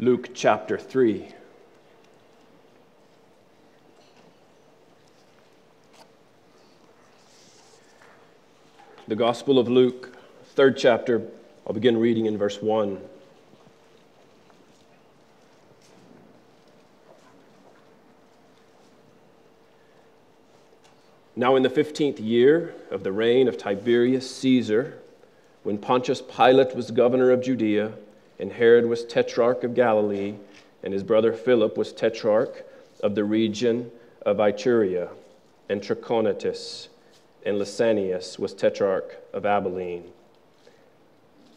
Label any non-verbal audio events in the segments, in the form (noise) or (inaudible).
Luke chapter 3. The Gospel of Luke, third chapter, I'll begin reading in verse 1. Now, in the fifteenth year of the reign of Tiberius Caesar, when Pontius Pilate was governor of Judea, and Herod was tetrarch of Galilee, and his brother Philip was tetrarch of the region of Iturea, and Trachonitis, and Lysanias was tetrarch of Abilene.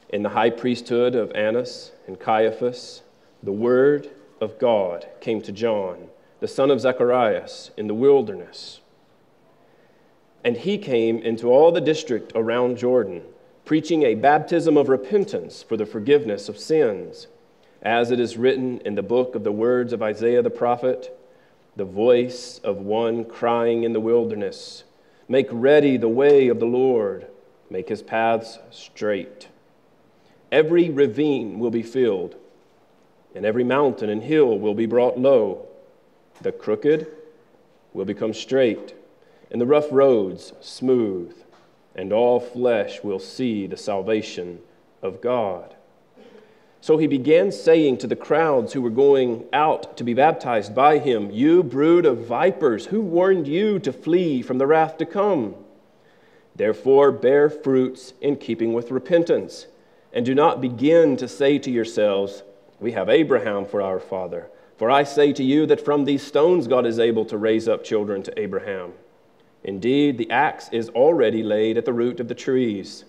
In the high priesthood of Annas and Caiaphas, the word of God came to John, the son of Zacharias, in the wilderness. And he came into all the district around Jordan preaching a baptism of repentance for the forgiveness of sins, as it is written in the book of the words of Isaiah the prophet the voice of one crying in the wilderness, Make ready the way of the Lord, make his paths straight. Every ravine will be filled, and every mountain and hill will be brought low. The crooked will become straight, and the rough roads smooth and all flesh will see the salvation of God. So he began saying to the crowds who were going out to be baptized by him, You brood of vipers, who warned you to flee from the wrath to come? Therefore, bear fruits in keeping with repentance, and do not begin to say to yourselves, We have Abraham for our father. For I say to you that from these stones God is able to raise up children to Abraham. Indeed, the axe is already laid at the root of the trees.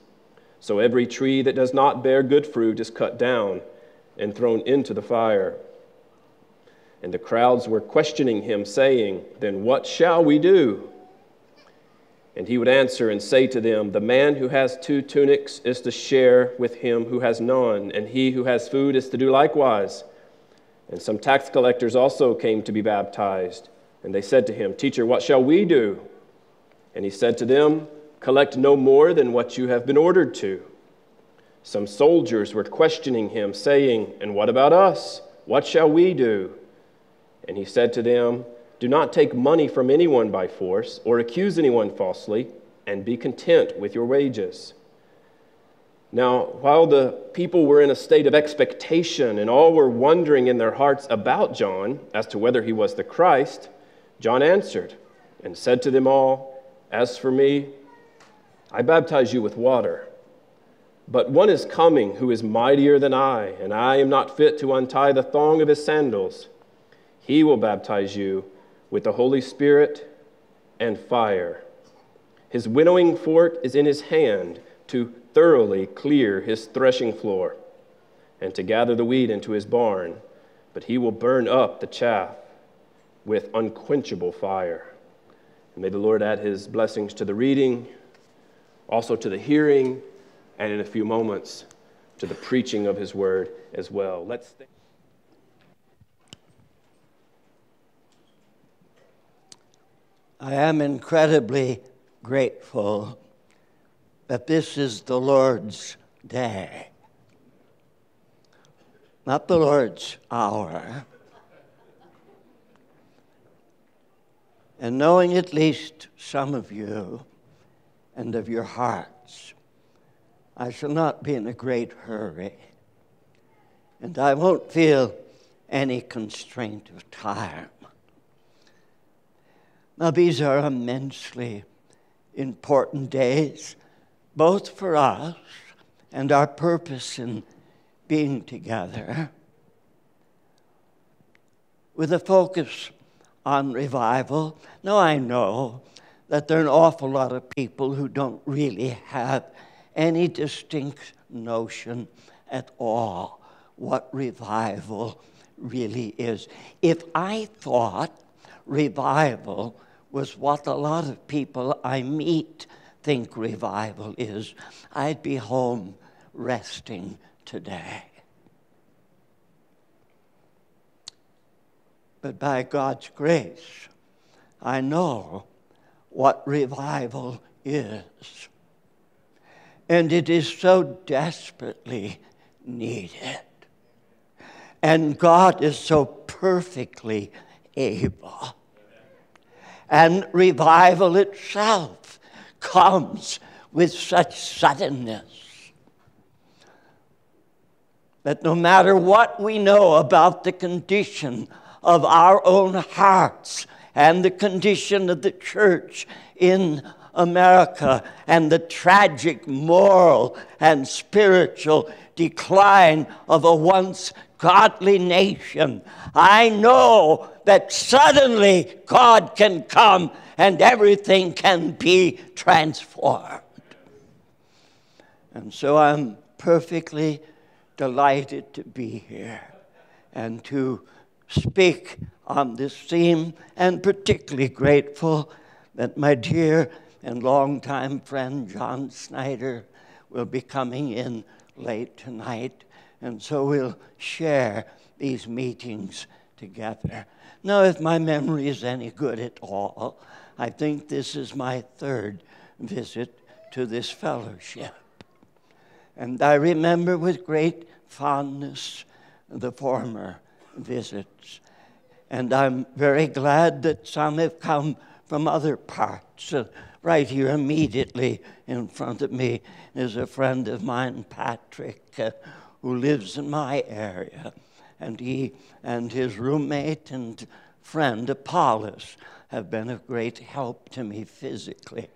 So every tree that does not bear good fruit is cut down and thrown into the fire. And the crowds were questioning him, saying, Then what shall we do? And he would answer and say to them, The man who has two tunics is to share with him who has none, and he who has food is to do likewise. And some tax collectors also came to be baptized. And they said to him, Teacher, what shall we do? And he said to them, Collect no more than what you have been ordered to. Some soldiers were questioning him, saying, And what about us? What shall we do? And he said to them, Do not take money from anyone by force, or accuse anyone falsely, and be content with your wages. Now, while the people were in a state of expectation and all were wondering in their hearts about John as to whether he was the Christ, John answered and said to them all, as for me, I baptize you with water. But one is coming who is mightier than I, and I am not fit to untie the thong of his sandals. He will baptize you with the Holy Spirit and fire. His winnowing fork is in his hand to thoroughly clear his threshing floor and to gather the wheat into his barn, but he will burn up the chaff with unquenchable fire. May the Lord add his blessings to the reading, also to the hearing, and in a few moments to the preaching of his word as well. Let's. I am incredibly grateful that this is the Lord's day, not the Lord's hour. And knowing at least some of you and of your hearts, I shall not be in a great hurry, and I won't feel any constraint of time. Now, these are immensely important days, both for us and our purpose in being together, with a focus on revival. Now, I know that there are an awful lot of people who don't really have any distinct notion at all what revival really is. If I thought revival was what a lot of people I meet think revival is, I'd be home resting today. But by God's grace, I know what revival is. And it is so desperately needed. And God is so perfectly able. And revival itself comes with such suddenness that no matter what we know about the condition of our own hearts and the condition of the church in America and the tragic moral and spiritual decline of a once godly nation, I know that suddenly God can come and everything can be transformed. And so I'm perfectly delighted to be here and to speak on this theme, and particularly grateful that my dear and longtime friend John Snyder will be coming in late tonight, and so we'll share these meetings together. Now, if my memory is any good at all, I think this is my third visit to this fellowship. And I remember with great fondness the former visits. And I'm very glad that some have come from other parts. Uh, right here, immediately in front of me, is a friend of mine, Patrick, uh, who lives in my area. And he and his roommate and friend, Apollos, have been of great help to me physically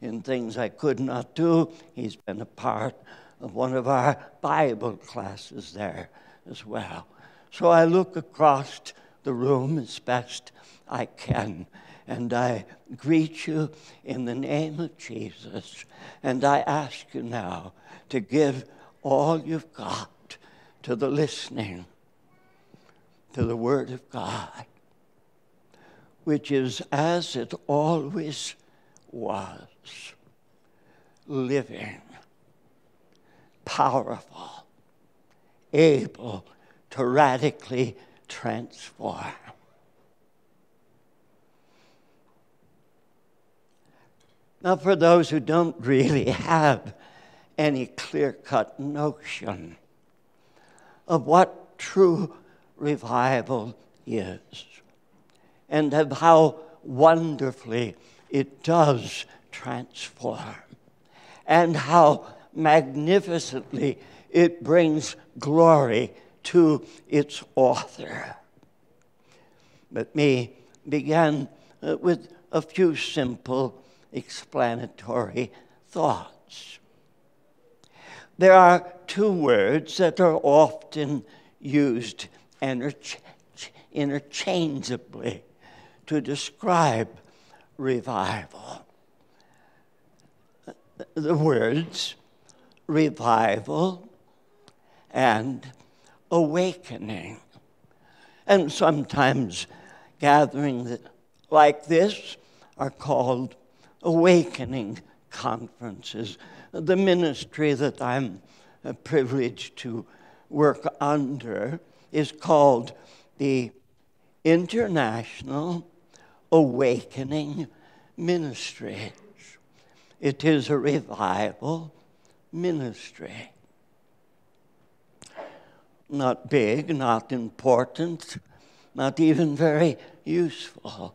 in things I could not do. He's been a part of one of our Bible classes there as well. So I look across the room as best I can and I greet you in the name of Jesus. And I ask you now to give all you've got to the listening to the Word of God, which is as it always was living, powerful, able to radically transform. Now, for those who don't really have any clear cut notion of what true revival is and of how wonderfully it does transform and how magnificently it brings glory to its author. Let me begin uh, with a few simple explanatory thoughts. There are two words that are often used interchangeably to describe revival. The words revival and awakening. And sometimes gatherings like this are called awakening conferences. The ministry that I'm privileged to work under is called the International Awakening Ministry. It is a revival ministry. Not big, not important, not even very useful,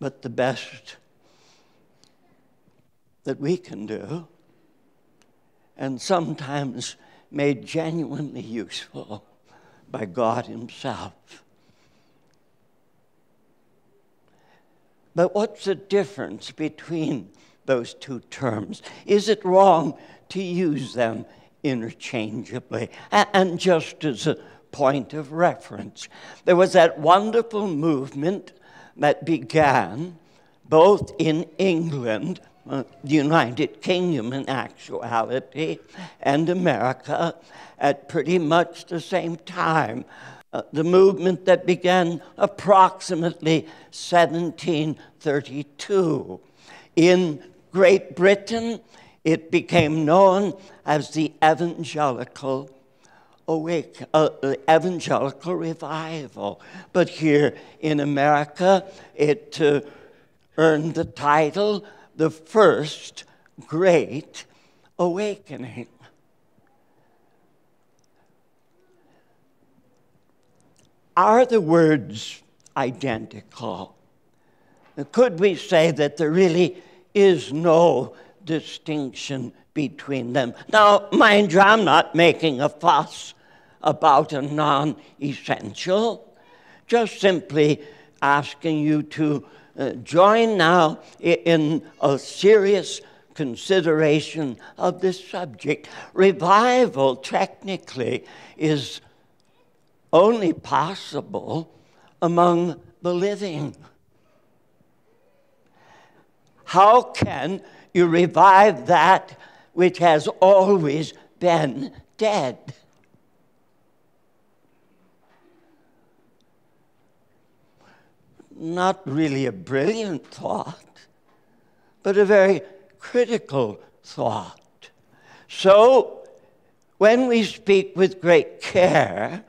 but the best that we can do, and sometimes made genuinely useful by God Himself. But what's the difference between those two terms? Is it wrong to use them interchangeably? And just as a point of reference, there was that wonderful movement that began both in England uh, the United Kingdom in actuality and America at pretty much the same time. Uh, the movement that began approximately 1732. In Great Britain, it became known as the Evangelical Awake, uh, Evangelical Revival. But here in America, it uh, earned the title the first great awakening. Are the words identical? Could we say that there really is no distinction between them? Now, mind you, I'm not making a fuss about a non essential, just simply asking you to uh, join now in a serious consideration of this subject. Revival, technically, is only possible among the living. How can you revive that which has always been dead? Not really a brilliant thought, but a very critical thought. So, when we speak with great care,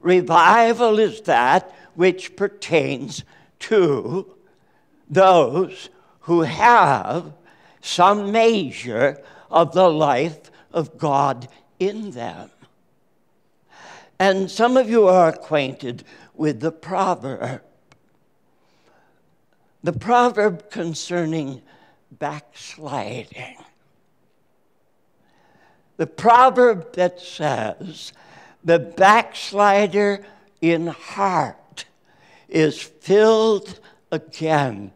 revival is that which pertains to those who have some measure of the life of God in them. And some of you are acquainted with the proverb. The proverb concerning backsliding. The proverb that says, the backslider in heart is filled again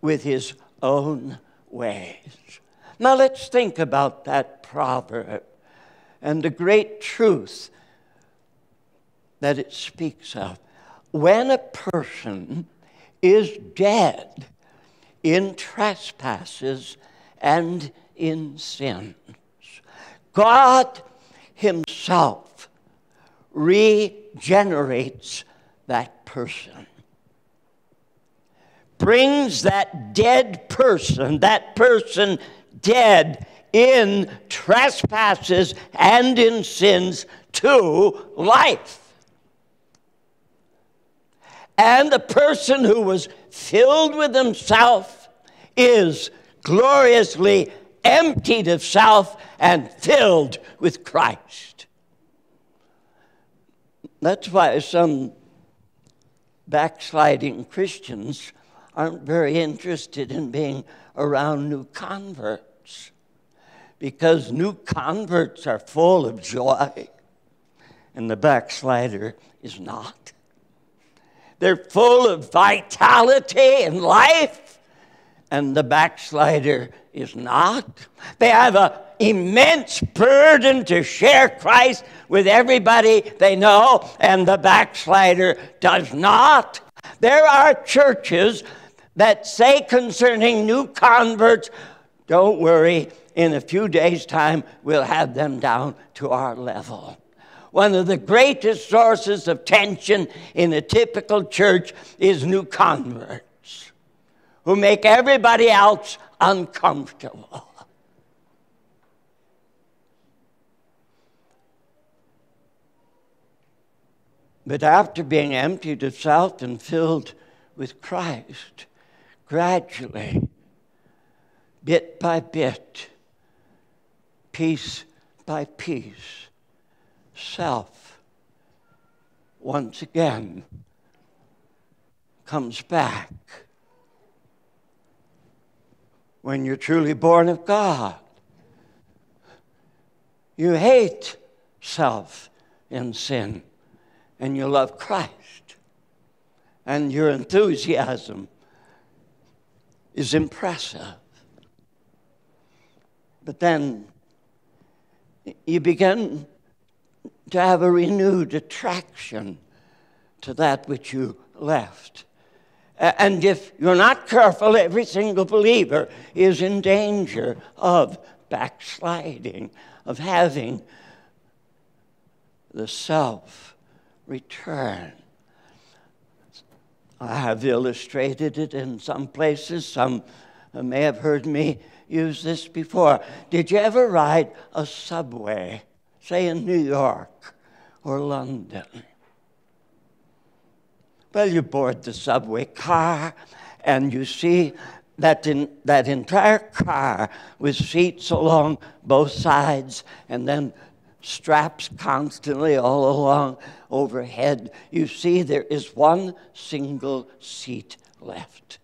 with his own ways. Now let's think about that proverb and the great truth that it speaks of. When a person is dead, in trespasses and in sins. God Himself regenerates that person, brings that dead person, that person dead in trespasses and in sins to life. And the person who was filled with himself is gloriously emptied of self and filled with Christ. That's why some backsliding Christians aren't very interested in being around new converts because new converts are full of joy and the backslider is not. They're full of vitality and life, and the backslider is not. They have an immense burden to share Christ with everybody they know, and the backslider does not. There are churches that say concerning new converts, don't worry, in a few days' time, we'll have them down to our level. One of the greatest sources of tension in a typical church is new converts who make everybody else uncomfortable. But after being emptied of self and filled with Christ, gradually, bit by bit, piece by piece, self once again comes back. When you're truly born of God, you hate self and sin, and you love Christ. And your enthusiasm is impressive. But then you begin to have a renewed attraction to that which you left. And if you're not careful, every single believer is in danger of backsliding, of having the self return. I have illustrated it in some places. Some may have heard me use this before. Did you ever ride a subway? say in New York or London. Well, you board the subway car and you see that, in, that entire car with seats along both sides and then straps constantly all along overhead. You see, there is one single seat left,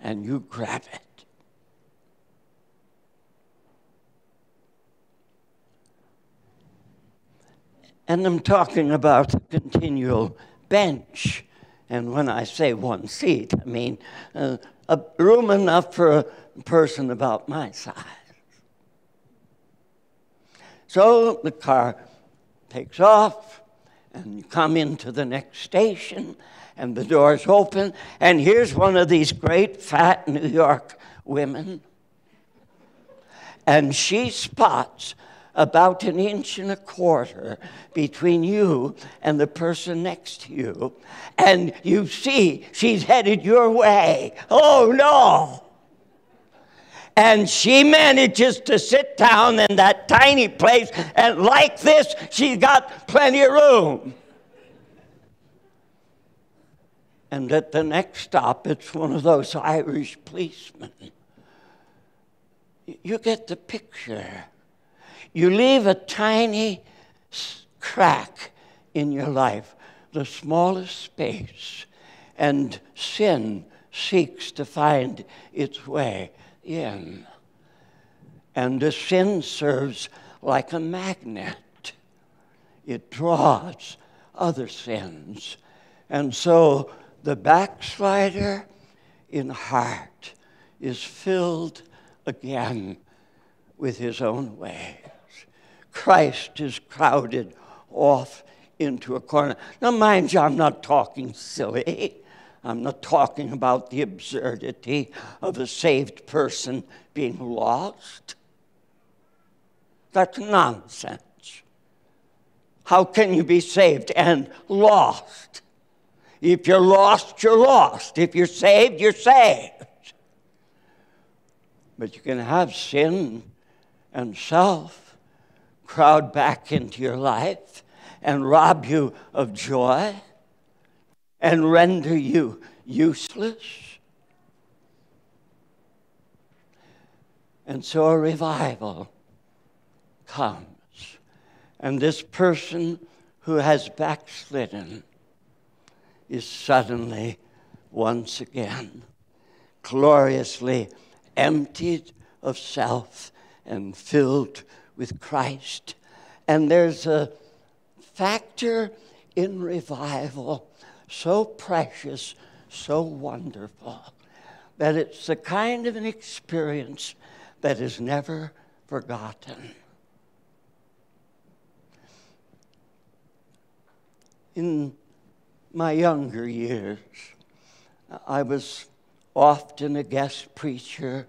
and you grab it. And I'm talking about a continual bench. And when I say one seat, I mean uh, a room enough for a person about my size. So the car takes off, and you come into the next station, and the doors open, and here's one of these great fat New York women. And she spots about an inch and a quarter between you and the person next to you, and you see she's headed your way. Oh no! And she manages to sit down in that tiny place, and like this, she's got plenty of room. And at the next stop, it's one of those Irish policemen. You get the picture. You leave a tiny crack in your life, the smallest space, and sin seeks to find its way in. And the sin serves like a magnet, it draws other sins. And so the backslider in heart is filled again with his own ways. Christ is crowded off into a corner. Now, mind you, I'm not talking silly. I'm not talking about the absurdity of a saved person being lost. That's nonsense. How can you be saved and lost? If you're lost, you're lost. If you're saved, you're saved. But you can have sin and self crowd back into your life and rob you of joy and render you useless. And so a revival comes. And this person who has backslidden is suddenly once again gloriously emptied of self and filled with Christ. And there's a factor in revival so precious, so wonderful, that it's the kind of an experience that is never forgotten. In my younger years, I was often a guest preacher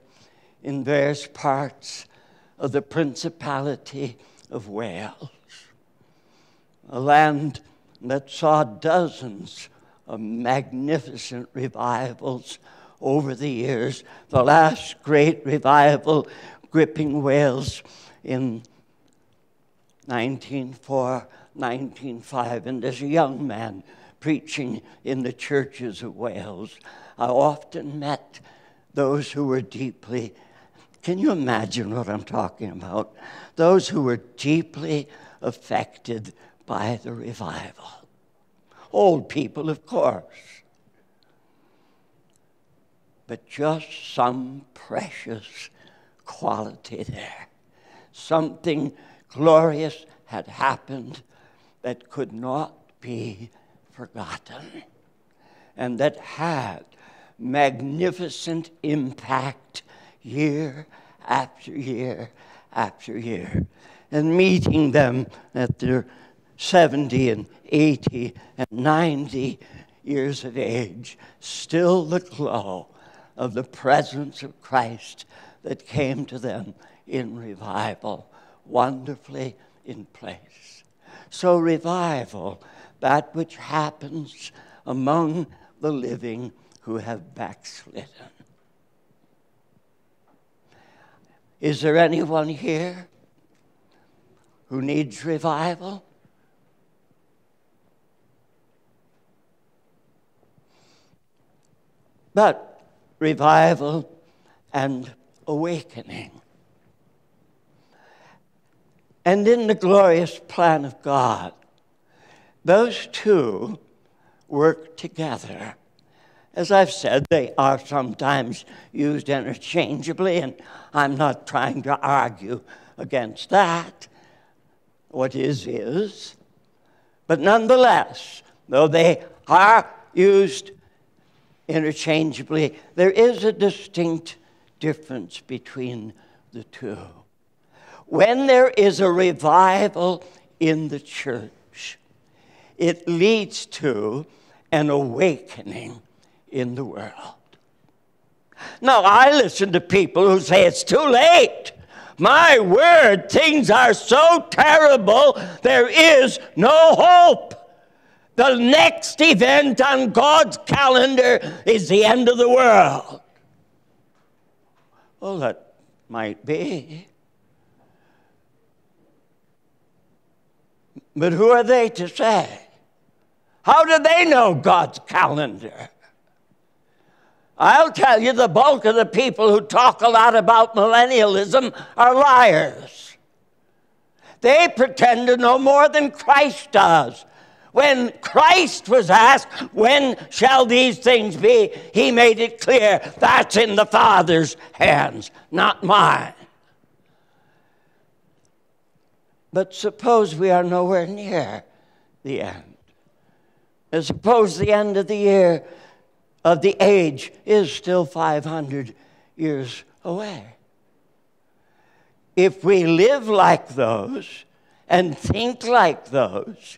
in various parts of the Principality of Wales, a land that saw dozens of magnificent revivals over the years. The last great revival gripping Wales in 1904, 1905. And as a young man preaching in the churches of Wales, I often met those who were deeply can you imagine what I'm talking about? Those who were deeply affected by the revival. Old people, of course. But just some precious quality there. Something glorious had happened that could not be forgotten and that had magnificent impact year after year after year, and meeting them at their 70 and 80 and 90 years of age, still the glow of the presence of Christ that came to them in revival, wonderfully in place. So, revival, that which happens among the living who have backslidden. Is there anyone here who needs revival? But revival and awakening. and in the glorious plan of God. Those two work together. As I've said, they are sometimes used interchangeably, and I'm not trying to argue against that. What is, is. But nonetheless, though they are used interchangeably, there is a distinct difference between the two. When there is a revival in the church, it leads to an awakening in the world. Now, I listen to people who say it's too late. My word, things are so terrible, there is no hope. The next event on God's calendar is the end of the world. Well, that might be. But who are they to say? How do they know God's calendar? I'll tell you, the bulk of the people who talk a lot about millennialism are liars. They pretend to know more than Christ does. When Christ was asked, When shall these things be? he made it clear that's in the Father's hands, not mine. But suppose we are nowhere near the end. And suppose the end of the year of the age is still 500 years away. If we live like those and think like those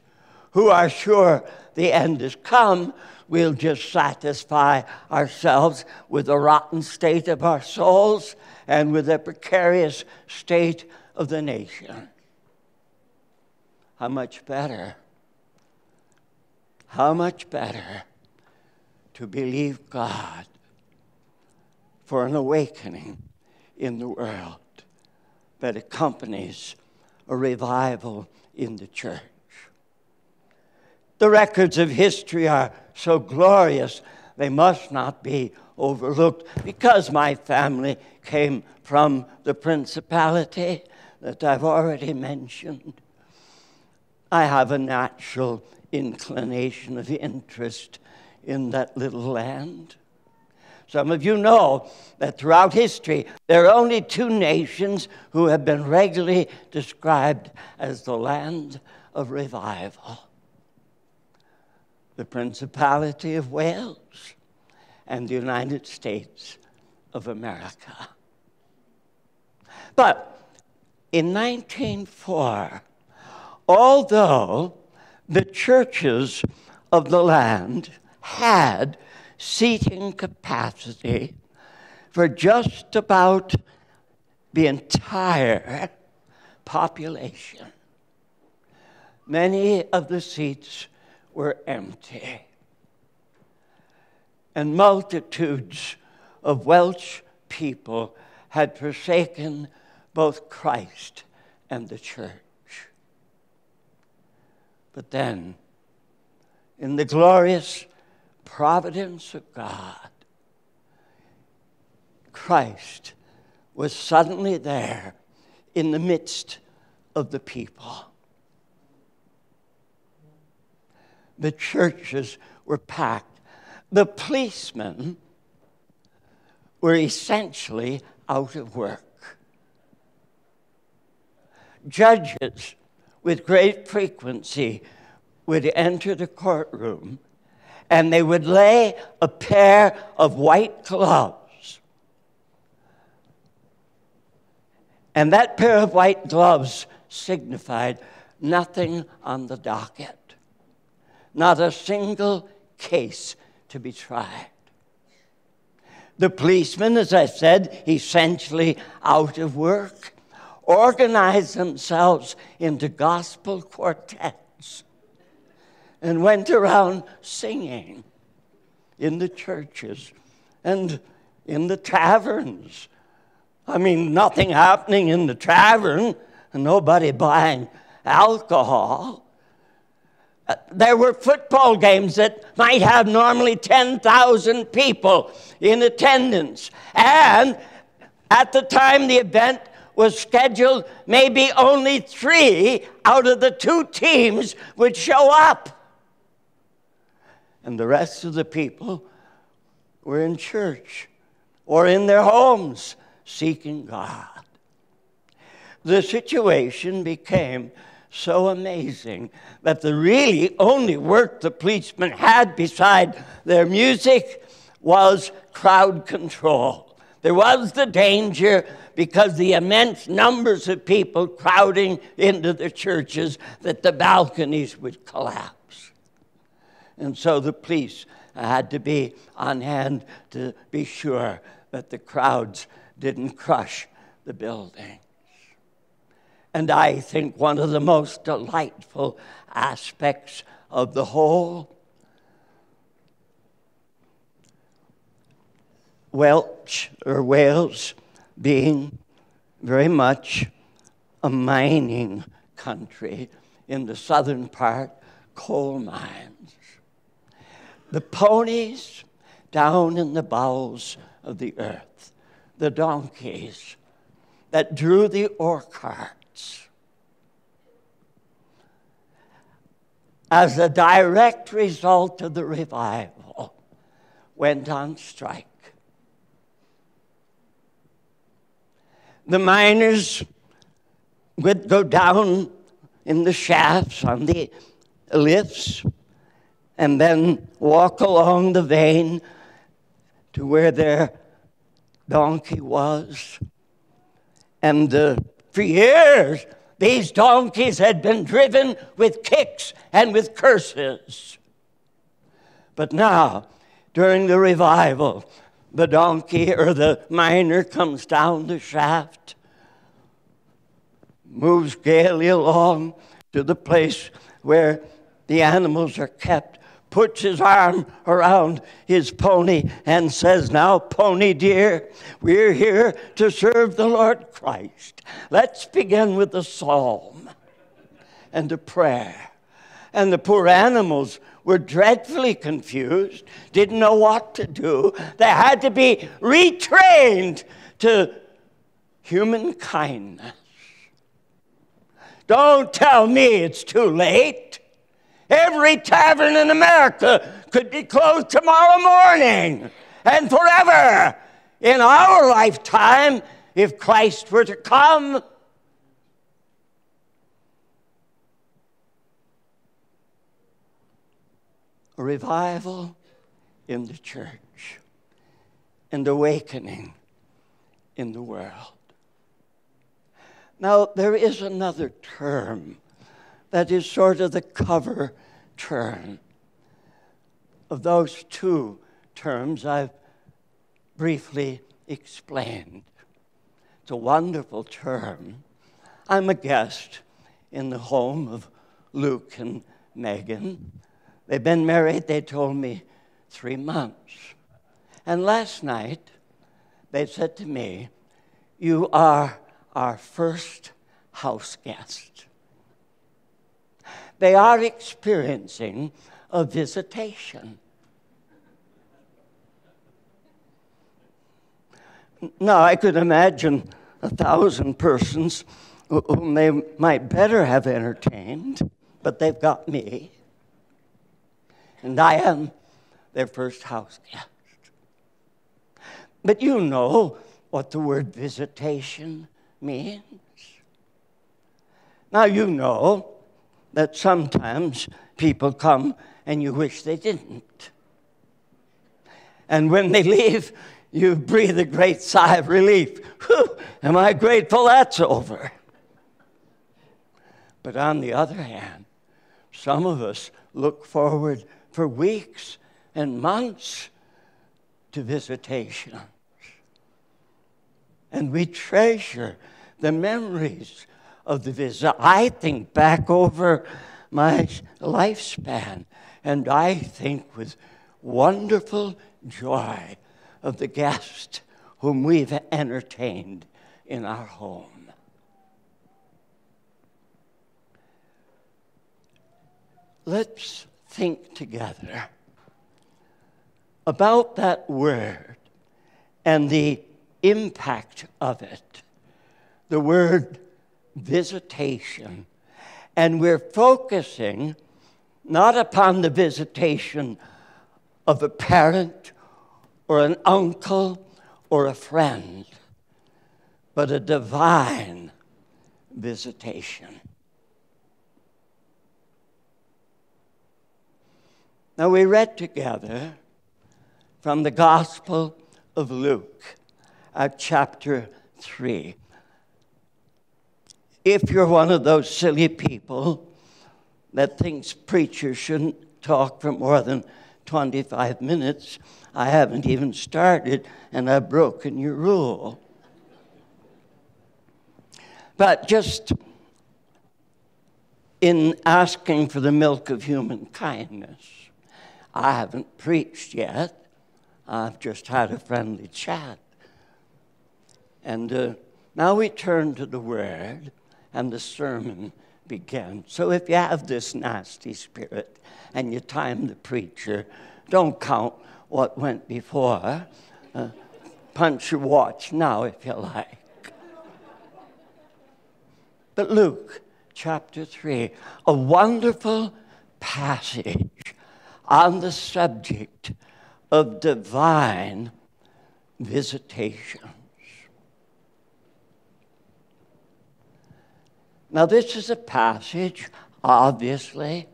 who are sure the end has come, we'll just satisfy ourselves with the rotten state of our souls and with the precarious state of the nation. How much better? How much better to believe God for an awakening in the world that accompanies a revival in the church. The records of history are so glorious, they must not be overlooked because my family came from the principality that I've already mentioned. I have a natural inclination of interest in that little land. Some of you know that throughout history, there are only two nations who have been regularly described as the land of revival the Principality of Wales and the United States of America. But in 1904, although the churches of the land had seating capacity for just about the entire population. Many of the seats were empty, and multitudes of Welsh people had forsaken both Christ and the church. But then, in the glorious providence of God, Christ was suddenly there in the midst of the people. The churches were packed. The policemen were essentially out of work. Judges, with great frequency, would enter the courtroom and they would lay a pair of white gloves. And that pair of white gloves signified nothing on the docket, not a single case to be tried. The policemen, as I said, essentially out of work, organized themselves into gospel quartets and went around singing in the churches and in the taverns. I mean, nothing happening in the tavern and nobody buying alcohol. Uh, there were football games that might have normally 10,000 people in attendance. And at the time the event was scheduled, maybe only three out of the two teams would show up. And the rest of the people were in church or in their homes seeking God. The situation became so amazing that the really only work the policemen had beside their music was crowd control. There was the danger because the immense numbers of people crowding into the churches that the balconies would collapse. And so the police had to be on hand to be sure that the crowds didn't crush the buildings. And I think one of the most delightful aspects of the whole Welsh or Wales being very much a mining country in the southern part, coal mines. The ponies down in the bowels of the earth, the donkeys that drew the ore As a direct result of the revival, went on strike. the miners would go down in the shafts on the lifts and then walk along the vein to where their donkey was. And uh, for years, these donkeys had been driven with kicks and with curses. But now, during the revival, the donkey or the miner comes down the shaft, moves gaily along to the place where the animals are kept, puts his arm around his pony, and says, Now, pony dear, we're here to serve the Lord Christ. Let's begin with a psalm and a prayer. And the poor animals were dreadfully confused, didn't know what to do. They had to be retrained to human kindness. Don't tell me it's too late. Every tavern in America could be closed tomorrow morning and forever. In our lifetime, if Christ were to come, a revival in the church and awakening in the world. Now, there is another term that is sort of the cover term of those two terms I've briefly explained. It's a wonderful term. I'm a guest in the home of Luke and Megan. They've been married, they told me, three months. And last night, they said to me, You are our first house guest. They are experiencing a visitation. Now, I could imagine a thousand persons whom they might better have entertained, but they've got me and I am their first house guest. But you know what the word visitation means. Now, you know that sometimes people come and you wish they didn't. And when they leave, you breathe a great sigh of relief. Whew, am I grateful that's over? But on the other hand, some of us look forward for weeks and months to visitations. And we treasure the memories of the visit. I think back over my lifespan, and I think with wonderful joy of the guests whom we've entertained in our home. Let's think together about that word and the impact of it the word visitation. And we're focusing not upon the visitation of a parent or an uncle or a friend, but a divine visitation. Now, we read together from the Gospel of Luke at chapter 3. If you're one of those silly people that thinks preachers shouldn't talk for more than 25 minutes, I haven't even started and I've broken your rule. But just in asking for the milk of human kindness, I haven't preached yet. I've just had a friendly chat. And uh, now we turn to the Word, and the sermon began. So if you have this nasty spirit and you time the preacher, don't count what went before. Uh, punch your watch now if you like. But Luke chapter 3, a wonderful passage on the subject of divine visitations. Now, this is a passage, obviously,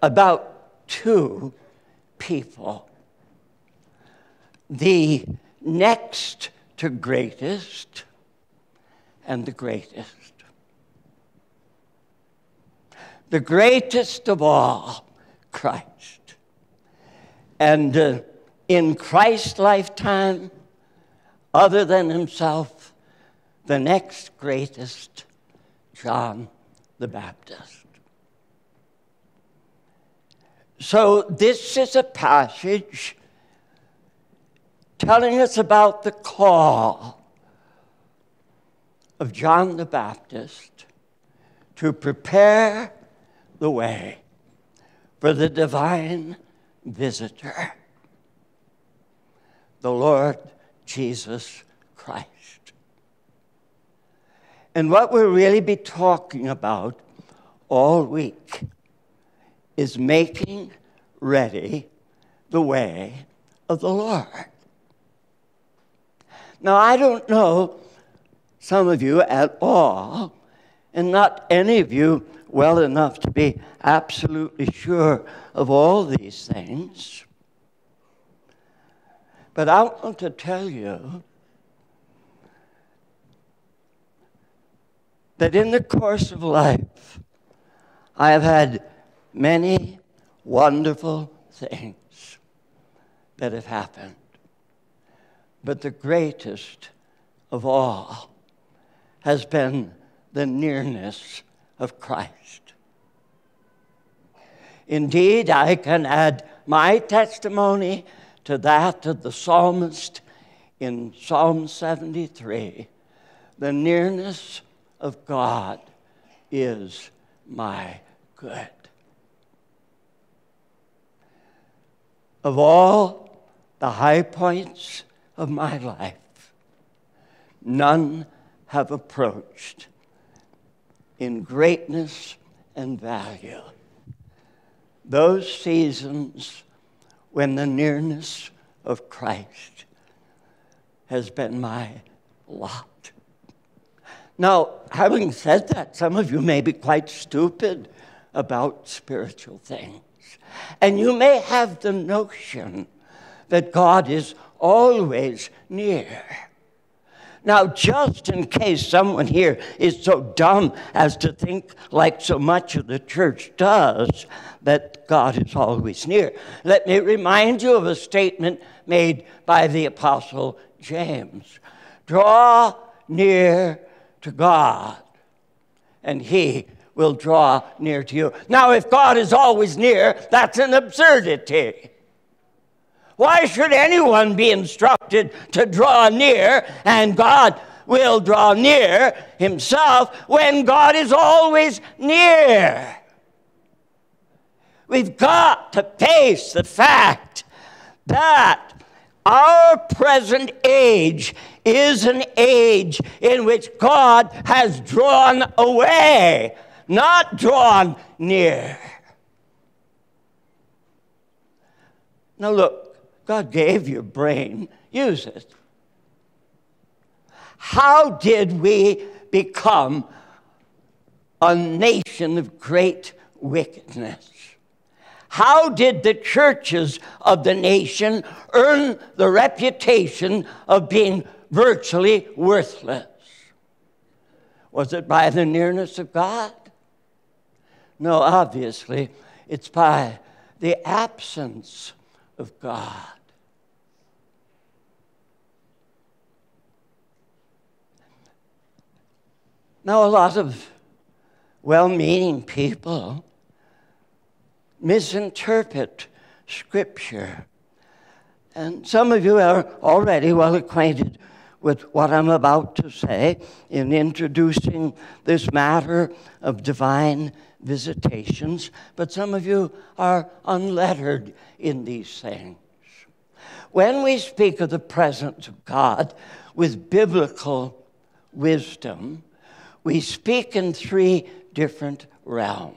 about two people. The next to greatest and the greatest. The greatest of all, Christ. And uh, in Christ's lifetime, other than himself, the next greatest, John the Baptist. So, this is a passage telling us about the call of John the Baptist to prepare the way for the divine visitor, the Lord Jesus Christ. And what we'll really be talking about all week is making ready the way of the Lord. Now, I don't know some of you at all, and not any of you well enough to be absolutely sure of all these things. But I want to tell you that in the course of life, I have had many wonderful things that have happened. But the greatest of all has been the nearness of Christ. Indeed, I can add my testimony to that of the psalmist in Psalm 73. The nearness of God is my good. Of all the high points of my life, none have approached in greatness and value. Those seasons when the nearness of Christ has been my lot. Now, having said that, some of you may be quite stupid about spiritual things. And you may have the notion that God is always near. Now, just in case someone here is so dumb as to think, like so much of the church does, that God is always near, let me remind you of a statement made by the Apostle James Draw near to God, and He will draw near to you. Now, if God is always near, that's an absurdity. Why should anyone be instructed to draw near and God will draw near himself when God is always near? We've got to face the fact that Our present age is an age in which God has drawn away, not drawn near. Now, look, God gave you a brain, use it. How did we become a nation of great wickedness? How did the churches of the nation earn the reputation of being virtually worthless? Was it by the nearness of God? No, obviously, it's by the absence of God. Now, a lot of well meaning people misinterpret Scripture. And some of you are already well acquainted with what I'm about to say in introducing this matter of divine visitations, but some of you are unlettered in these things. When we speak of the presence of God with biblical wisdom, we speak in three different realms.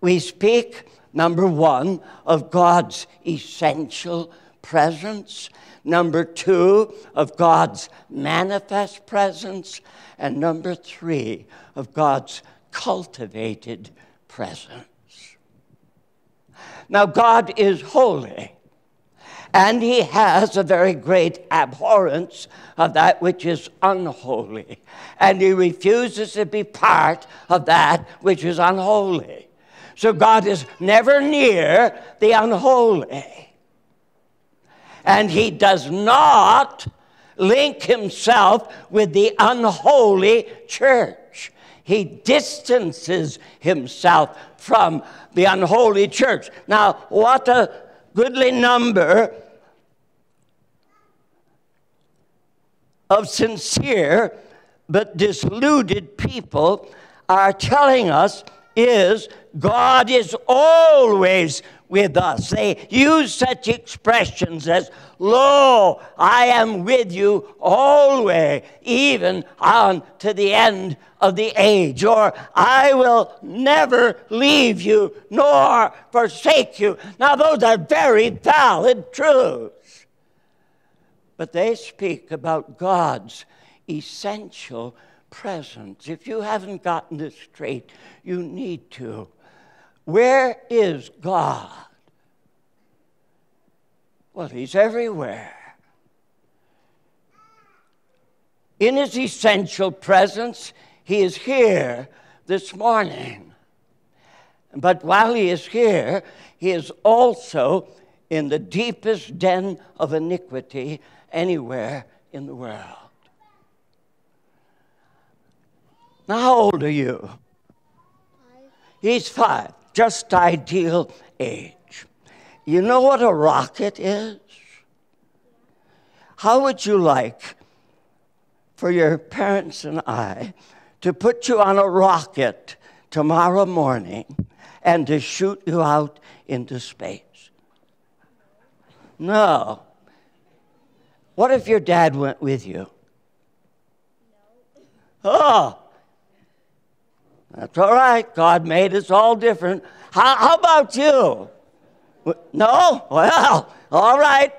We speak, number one, of God's essential presence, number two, of God's manifest presence, and number three, of God's cultivated presence. Now, God is holy, and He has a very great abhorrence of that which is unholy, and He refuses to be part of that which is unholy. So, God is never near the unholy, and He does not link Himself with the unholy church he distances himself from the unholy church. Now, what a goodly number of sincere but deluded people are telling us is God is always with us. They use such expressions as, Lo, I am with you always, even on to the end of the age, or I will never leave you nor forsake you. Now, those are very valid truths. But they speak about God's essential presence. If you haven't gotten this straight, you need to. Where is God? Well, He's everywhere. In His essential presence, He is here this morning. But while He is here, He is also in the deepest den of iniquity anywhere in the world. Now, how old are you? Five. He's five just ideal age. You know what a rocket is? How would you like for your parents and I to put you on a rocket tomorrow morning and to shoot you out into space? No. What if your dad went with you? Oh, that's all right. God made us all different. How, how about you? No? Well, all right.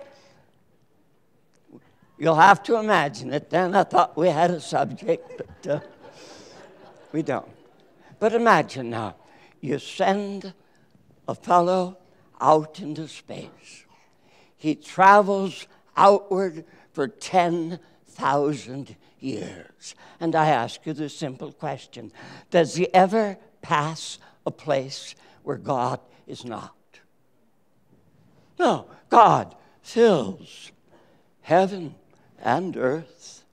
You'll have to imagine it then. I thought we had a subject, but uh, we don't. But imagine now you send a fellow out into space. He travels outward for 10,000 years. And I ask you the simple question Does he ever pass a place where God is not? No, God fills heaven and earth.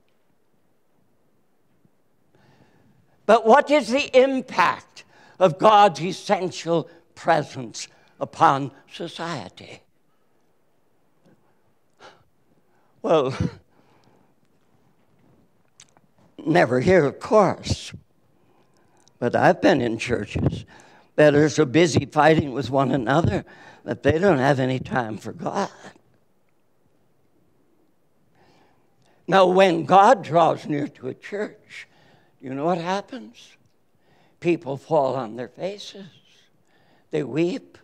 But what is the impact of God's essential presence upon society? Well, (laughs) never here, of course. But I've been in churches that are so busy fighting with one another that they don't have any time for God. Now, when God draws near to a church, you know what happens? People fall on their faces, they weep,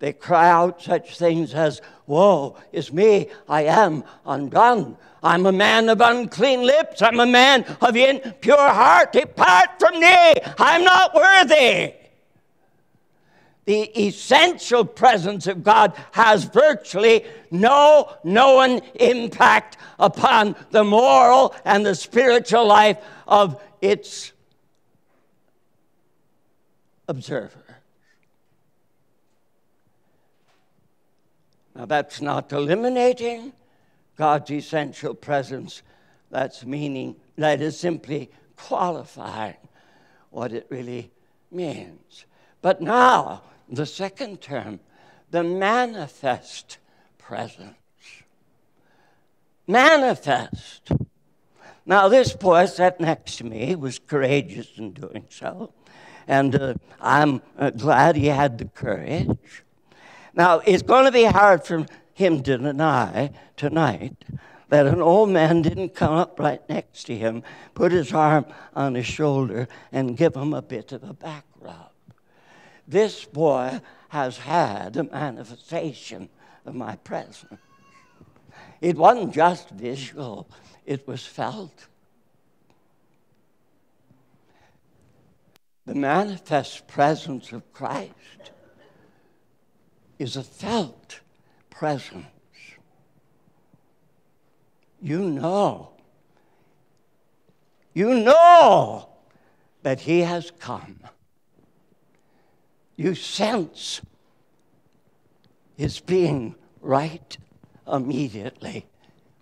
they cry out such things as, Woe is me, I am undone. I'm a man of unclean lips, I'm a man of impure heart. Depart from me, I'm not worthy. The essential presence of God has virtually no known impact upon the moral and the spiritual life of its observer. Now, that's not eliminating God's essential presence. That's meaning, that is simply qualifying what it really means. But now, the second term, the manifest presence. Manifest. Now, this boy sat next to me was courageous in doing so, and uh, I'm uh, glad he had the courage. Now, it's going to be hard for him to deny tonight that an old man didn't come up right next to him, put his arm on his shoulder, and give him a bit of a back rub. This boy has had a manifestation of my presence. It wasn't just visual, it was felt. The manifest presence of Christ is a felt presence. You know, you know that He has come. You sense His being right immediately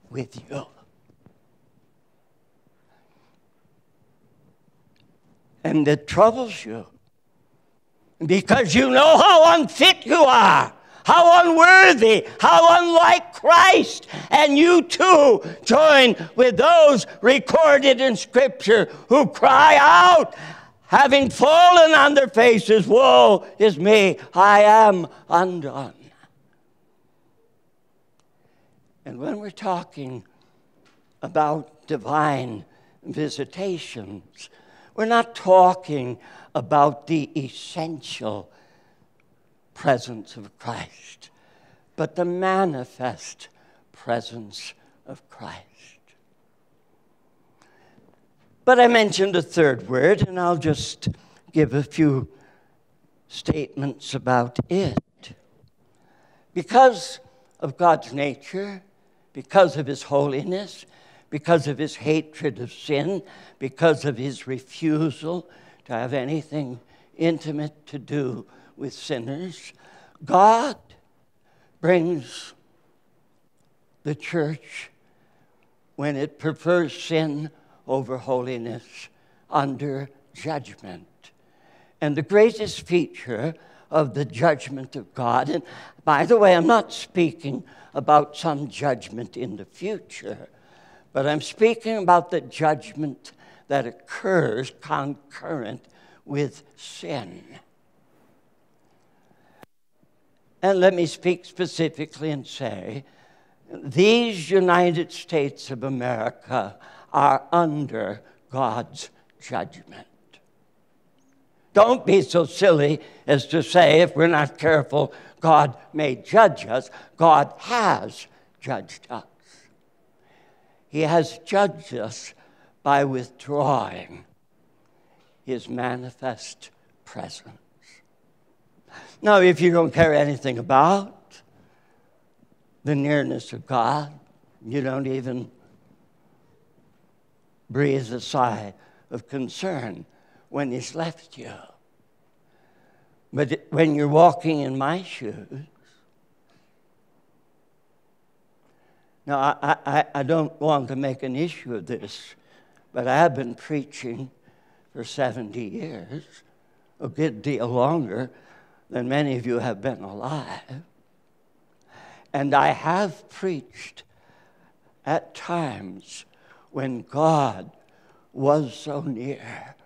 with you. And it troubles you because you know how unfit you are, how unworthy, how unlike Christ. And you too join with those recorded in Scripture who cry out, having fallen on their faces, Woe is me, I am undone. And when we're talking about divine visitations, we're not talking about the essential presence of Christ, but the manifest presence of Christ. But I mentioned a third word, and I'll just give a few statements about it. Because of God's nature, because of His holiness, because of His hatred of sin, because of His refusal to have anything intimate to do with sinners. God brings the church, when it prefers sin over holiness, under judgment. And the greatest feature of the judgment of God, and by the way, I'm not speaking about some judgment in the future, but I'm speaking about the judgment that occurs concurrent with sin. And let me speak specifically and say these United States of America are under God's judgment. Don't be so silly as to say, if we're not careful, God may judge us. God has judged us. He has judged us by withdrawing his manifest presence. Now, if you don't care anything about the nearness of God, you don't even breathe a sigh of concern when he's left you. But when you're walking in my shoes, now I, I, I don't want to make an issue of this but I have been preaching for 70 years, a good deal longer than many of you have been alive. And I have preached at times when God was so near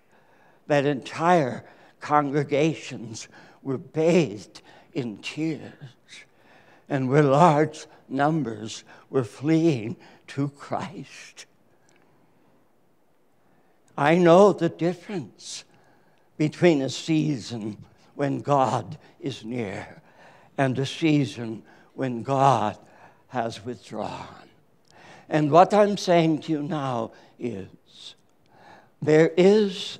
that entire congregations were bathed in tears and where large numbers were fleeing to Christ. I know the difference between a season when God is near and a season when God has withdrawn. And what I'm saying to you now is there is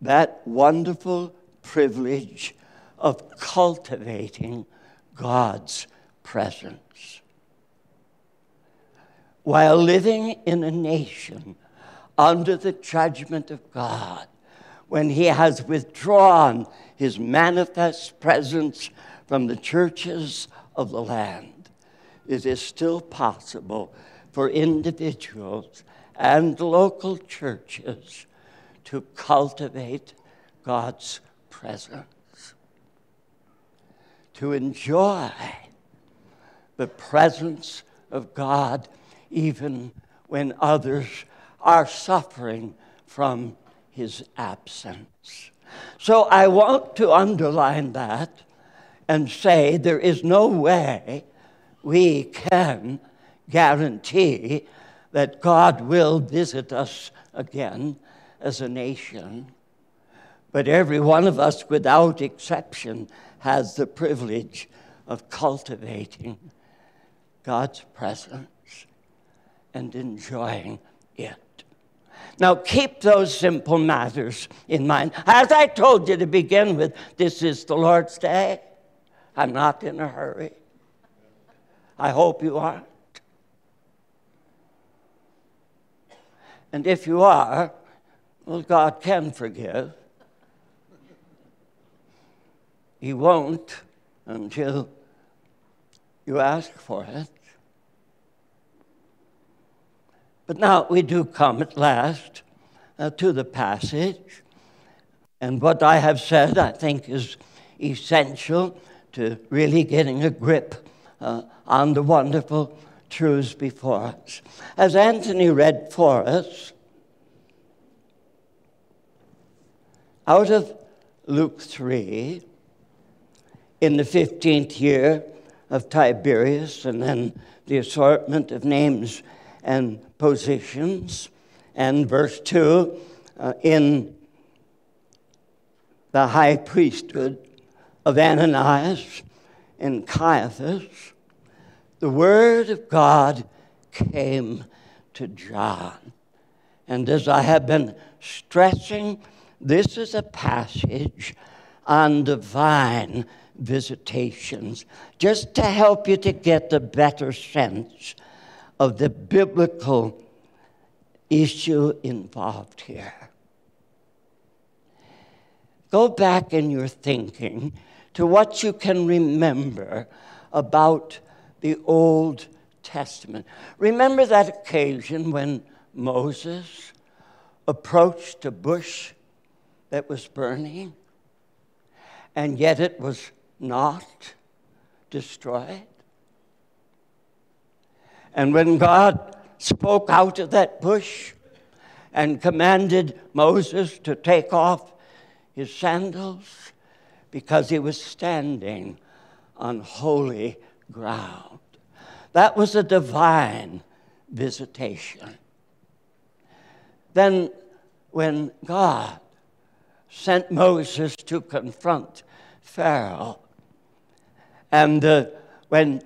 that wonderful privilege of cultivating God's presence. While living in a nation under the judgment of God, when He has withdrawn His manifest presence from the churches of the land, it is still possible for individuals and local churches to cultivate God's presence, to enjoy the presence of God even when others are suffering from his absence. So I want to underline that and say there is no way we can guarantee that God will visit us again as a nation. But every one of us, without exception, has the privilege of cultivating God's presence and enjoying it. Now, keep those simple matters in mind. As I told you to begin with, this is the Lord's day. I'm not in a hurry. I hope you aren't. And if you are, well, God can forgive. He won't until you ask for it. But now we do come at last uh, to the passage. And what I have said, I think, is essential to really getting a grip uh, on the wonderful truths before us. As Anthony read for us, out of Luke 3, in the 15th year of Tiberius, and then the assortment of names and positions, and verse 2, uh, in the high priesthood of Ananias and Caiaphas, the word of God came to John. And as I have been stressing, this is a passage on divine visitations, just to help you to get a better sense of the biblical issue involved here. Go back in your thinking to what you can remember about the Old Testament. Remember that occasion when Moses approached a bush that was burning, and yet it was not destroyed? And when God spoke out of that bush and commanded Moses to take off his sandals because he was standing on holy ground. That was a divine visitation. Then, when God sent Moses to confront Pharaoh, and uh, when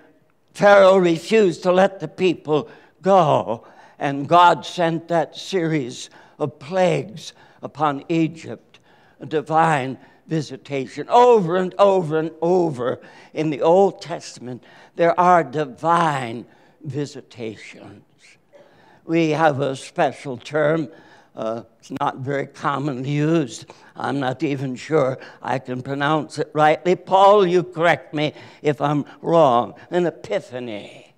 Pharaoh refused to let the people go, and God sent that series of plagues upon Egypt, a divine visitation. Over and over and over in the Old Testament, there are divine visitations. We have a special term. Uh, it's not very commonly used. I'm not even sure I can pronounce it rightly. Paul, you correct me if I'm wrong. An epiphany.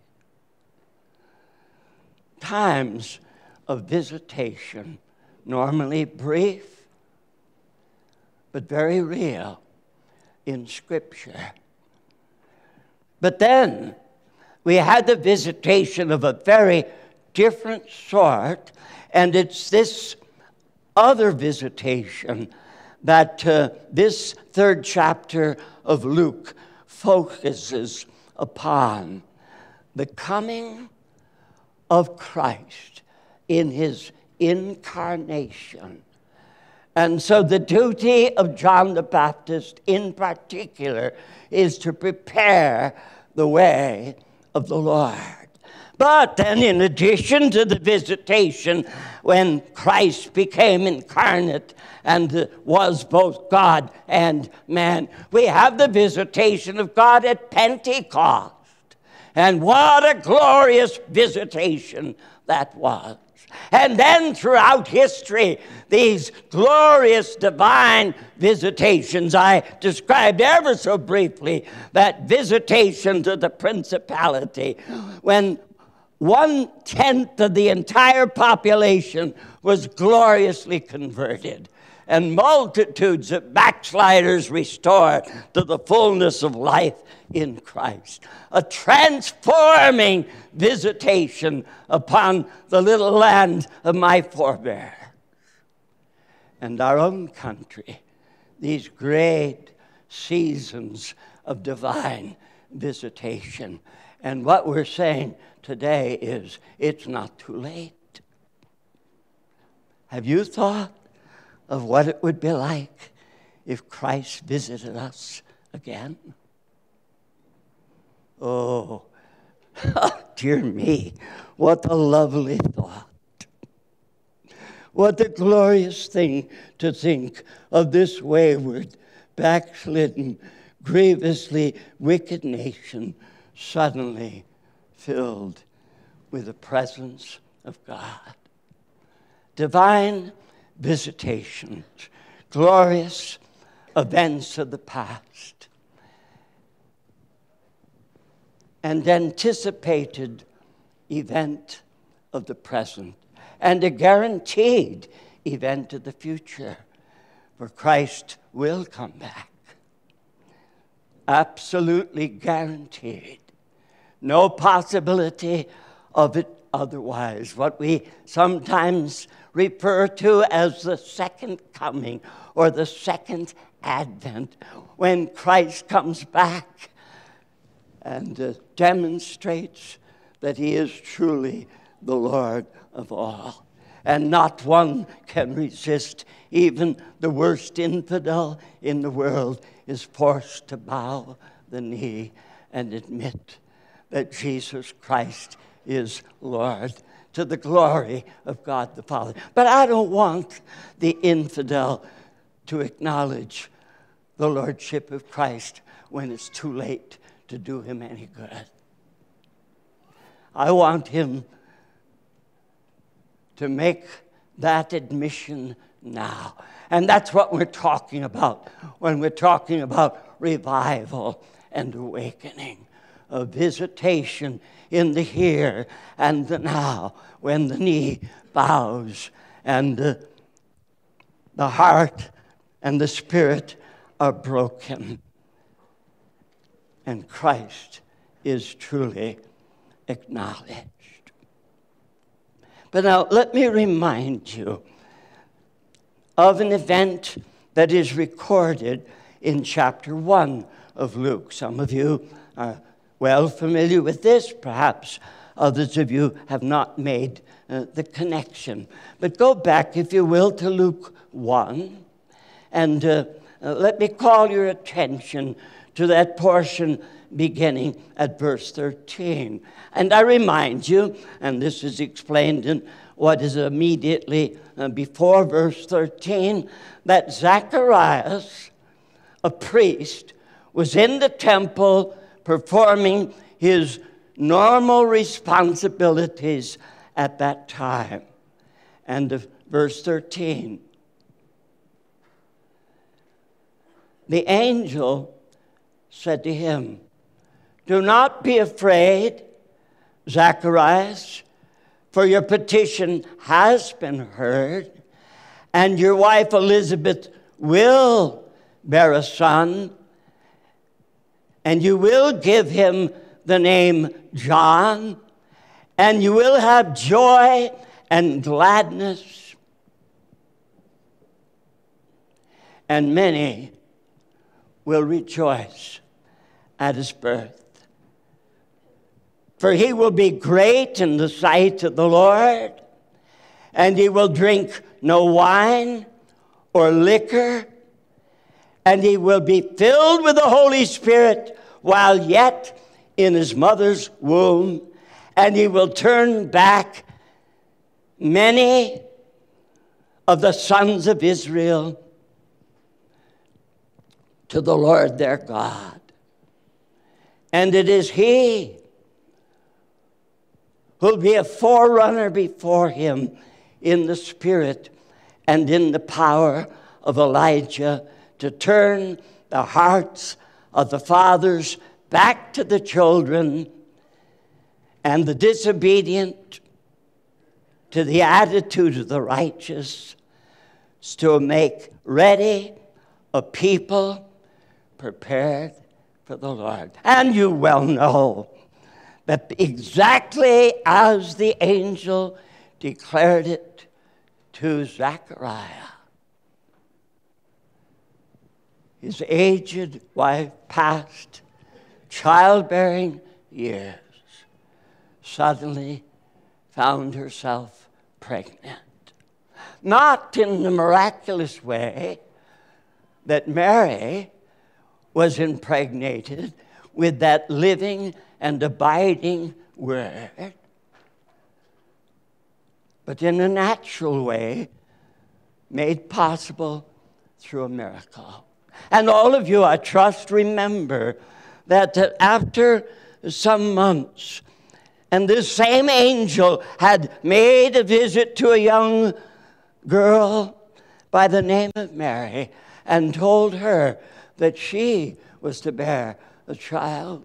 Times of visitation, normally brief, but very real in Scripture. But then we had the visitation of a very different sort, and it's this other visitation that uh, this third chapter of Luke focuses upon the coming of Christ in his incarnation. And so, the duty of John the Baptist in particular is to prepare the way of the Lord. But then, in addition to the visitation, when Christ became incarnate and was both God and man, we have the visitation of God at Pentecost. And what a glorious visitation that was. And then throughout history, these glorious divine visitations, I described ever so briefly that visitation to the principality when one tenth of the entire population was gloriously converted, and multitudes of backsliders restored to the fullness of life in Christ. A transforming visitation upon the little land of my forebears and our own country. These great seasons of divine visitation. And what we're saying today is it's not too late. Have you thought of what it would be like if Christ visited us again? Oh, (laughs) dear me, what a lovely thought. What a glorious thing to think of this wayward, backslidden, grievously wicked nation suddenly filled with the presence of God. Divine visitations, glorious events of the past, and anticipated event of the present, and a guaranteed event of the future, for Christ will come back. Absolutely guaranteed. No possibility of it otherwise. What we sometimes refer to as the second coming or the second advent, when Christ comes back and uh, demonstrates that he is truly the Lord of all. And not one can resist. Even the worst infidel in the world is forced to bow the knee and admit that Jesus Christ is Lord to the glory of God the Father. But I don't want the infidel to acknowledge the Lordship of Christ when it's too late to do him any good. I want him to make that admission now. And that's what we're talking about when we're talking about revival and awakening a visitation in the here and the now when the knee bows and the, the heart and the spirit are broken. And Christ is truly acknowledged. But now let me remind you of an event that is recorded in chapter 1 of Luke. Some of you are well familiar with this. Perhaps others of you have not made uh, the connection. But go back, if you will, to Luke 1 and uh, uh, let me call your attention to that portion beginning at verse 13. And I remind you, and this is explained in what is immediately uh, before verse 13, that Zacharias, a priest, was in the temple performing his normal responsibilities at that time. And verse 13. The angel said to him, Do not be afraid, Zacharias, for your petition has been heard, and your wife Elizabeth will bear a son and you will give him the name John, and you will have joy and gladness. And many will rejoice at his birth For he will be great in the sight of the Lord, and he will drink no wine or liquor, and he will be filled with the Holy Spirit while yet in his mother's womb, and he will turn back many of the sons of Israel to the Lord their God. And it is he who'll be a forerunner before him in the spirit and in the power of Elijah to turn the hearts of the fathers back to the children and the disobedient to the attitude of the righteous, to make ready a people prepared for the Lord. And you well know that exactly as the angel declared it to Zechariah, his aged wife past childbearing years suddenly found herself pregnant. Not in the miraculous way that Mary was impregnated with that living and abiding word, but in a natural way made possible through a miracle. And all of you, I trust, remember that after some months, and this same angel had made a visit to a young girl by the name of Mary and told her that she was to bear a child.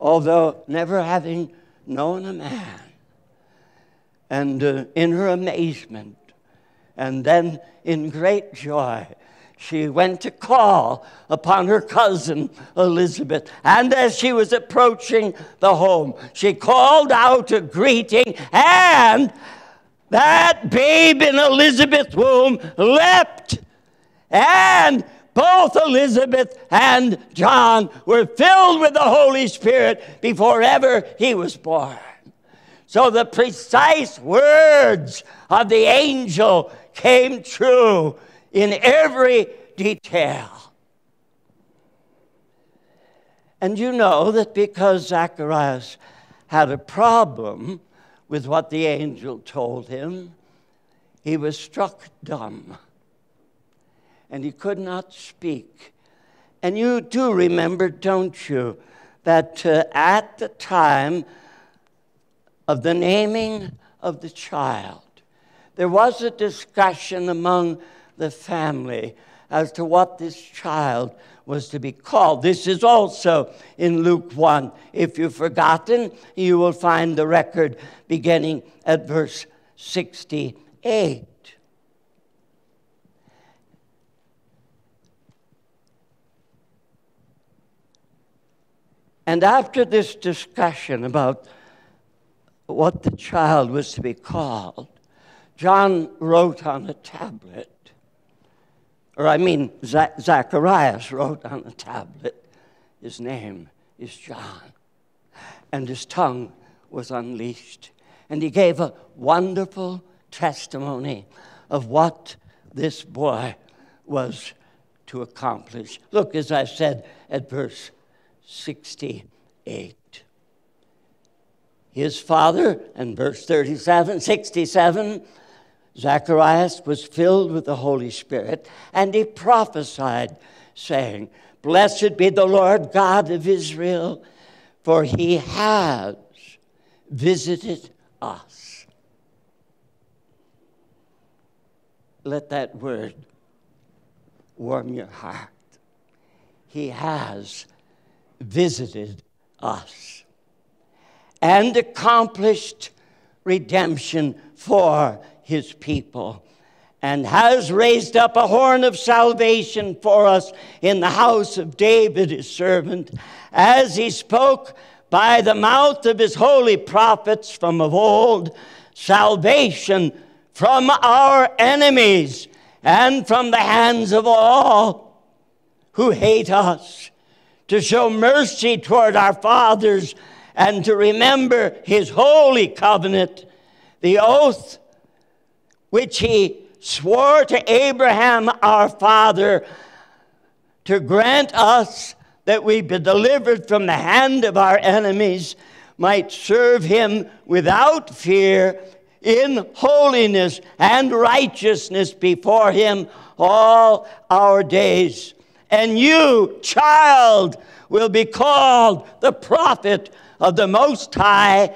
Although never having known a man, and uh, in her amazement, and then in great joy, she went to call upon her cousin Elizabeth. And as she was approaching the home, she called out a greeting, and that babe in Elizabeth's womb leapt and both Elizabeth and John were filled with the Holy Spirit before ever he was born. So the precise words of the angel came true in every detail. And you know that because Zacharias had a problem with what the angel told him, he was struck dumb and he could not speak. And you do remember, don't you, that uh, at the time of the naming of the child, there was a discussion among the family as to what this child was to be called. This is also in Luke 1. If you've forgotten, you will find the record beginning at verse 68. And after this discussion about what the child was to be called, John wrote on a tablet, or I mean, Zacharias wrote on a tablet, his name is John. And his tongue was unleashed. And he gave a wonderful testimony of what this boy was to accomplish. Look, as I said at verse 68. His father, in verse 37, 67, Zacharias was filled with the Holy Spirit, and he prophesied, saying, Blessed be the Lord God of Israel, for he has visited us. Let that word warm your heart. He has visited us and accomplished redemption for his people and has raised up a horn of salvation for us in the house of David, his servant, as he spoke by the mouth of his holy prophets from of old, salvation from our enemies and from the hands of all who hate us to show mercy toward our fathers and to remember his holy covenant, the oath which he swore to Abraham our father to grant us that we be delivered from the hand of our enemies, might serve him without fear in holiness and righteousness before him all our days. And you, child, will be called the prophet of the Most High,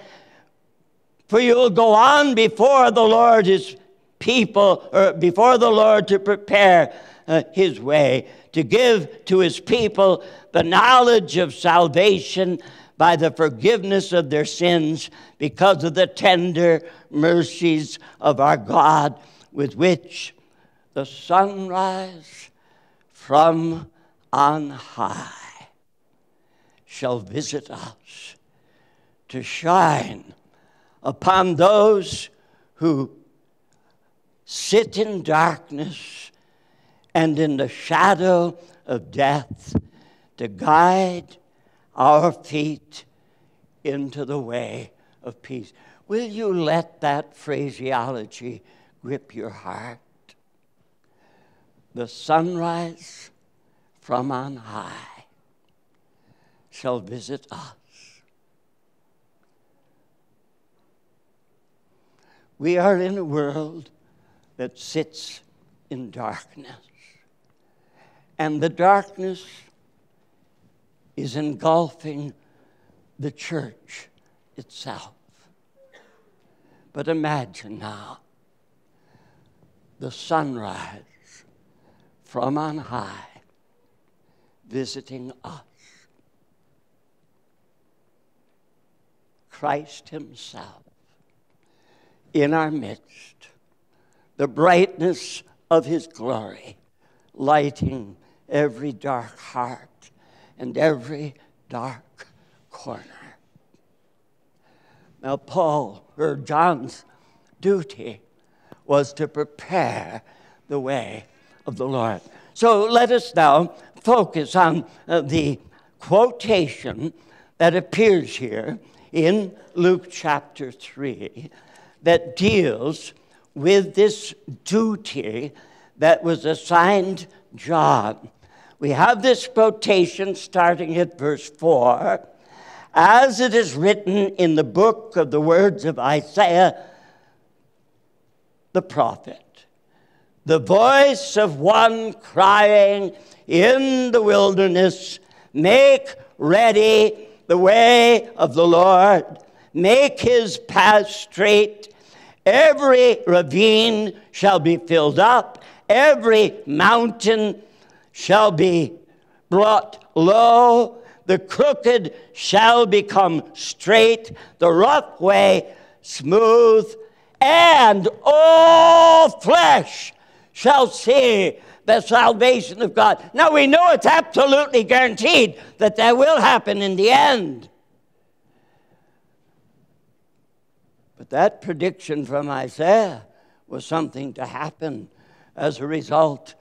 for you will go on before the Lord his people, or before the Lord to prepare uh, his way, to give to his people the knowledge of salvation by the forgiveness of their sins because of the tender mercies of our God with which the sunrise from on high shall visit us to shine upon those who sit in darkness and in the shadow of death to guide our feet into the way of peace. Will you let that phraseology grip your heart? The sunrise from on high shall visit us. We are in a world that sits in darkness. And the darkness is engulfing the church itself. But imagine now the sunrise from on high visiting us. Christ Himself in our midst the brightness of his glory, lighting every dark heart and every dark corner. Now, Paul, or John's duty was to prepare the way of the Lord. So let us now focus on uh, the quotation that appears here in Luke chapter 3 that deals with this duty that was assigned John. We have this quotation starting at verse 4 as it is written in the book of the words of Isaiah the prophet. The voice of one crying in the wilderness, Make ready the way of the Lord, make his path straight. Every ravine shall be filled up, every mountain shall be brought low, the crooked shall become straight, the rough way smooth, and all flesh shall see the salvation of God. Now we know it's absolutely guaranteed that that will happen in the end. But that prediction from Isaiah was something to happen as a result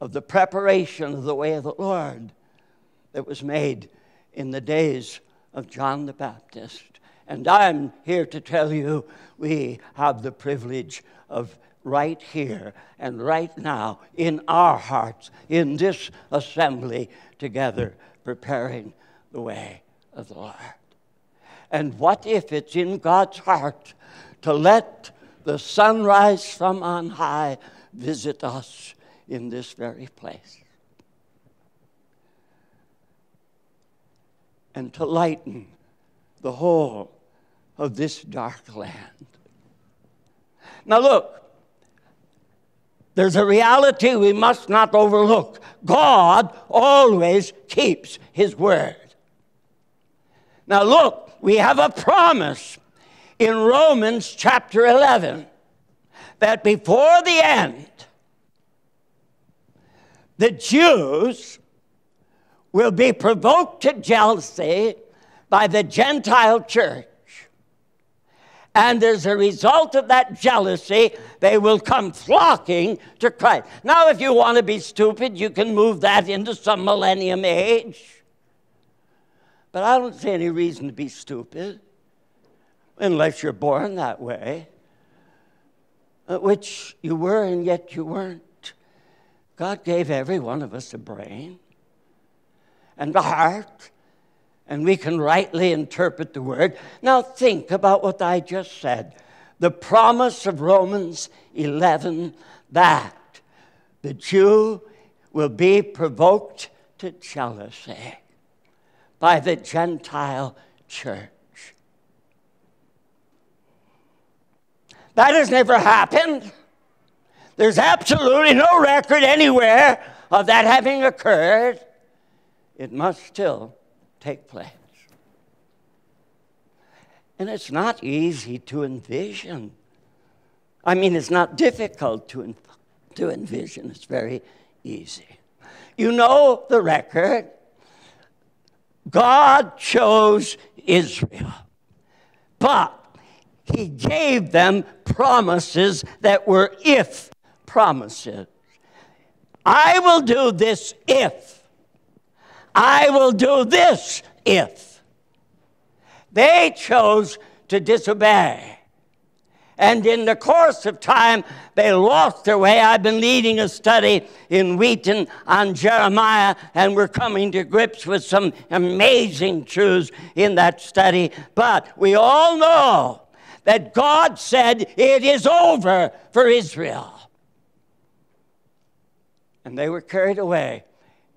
of the preparation of the way of the Lord that was made in the days of John the Baptist. And I'm here to tell you we have the privilege of right here and right now in our hearts, in this assembly together, preparing the way of the Lord. And what if it's in God's heart to let the sunrise from on high visit us in this very place? And to lighten the whole of this dark land. Now, look, there's a reality we must not overlook. God always keeps his word. Now, look, we have a promise in Romans chapter 11 that before the end, the Jews will be provoked to jealousy by the Gentile church. And as a result of that jealousy, they will come flocking to Christ. Now, if you want to be stupid, you can move that into some millennium age. But I don't see any reason to be stupid unless you're born that way, uh, which you were and yet you weren't. God gave every one of us a brain and a heart and we can rightly interpret the word. Now, think about what I just said. The promise of Romans 11 that the Jew will be provoked to jealousy by the Gentile church. That has never happened. There's absolutely no record anywhere of that having occurred. It must still take place. And it's not easy to envision. I mean, it's not difficult to, to envision, it's very easy. You know the record. God chose Israel, but He gave them promises that were if promises. I will do this if. I will do this if. They chose to disobey. And in the course of time, they lost their way. I've been leading a study in Wheaton on Jeremiah, and we're coming to grips with some amazing truths in that study. But we all know that God said it is over for Israel. And they were carried away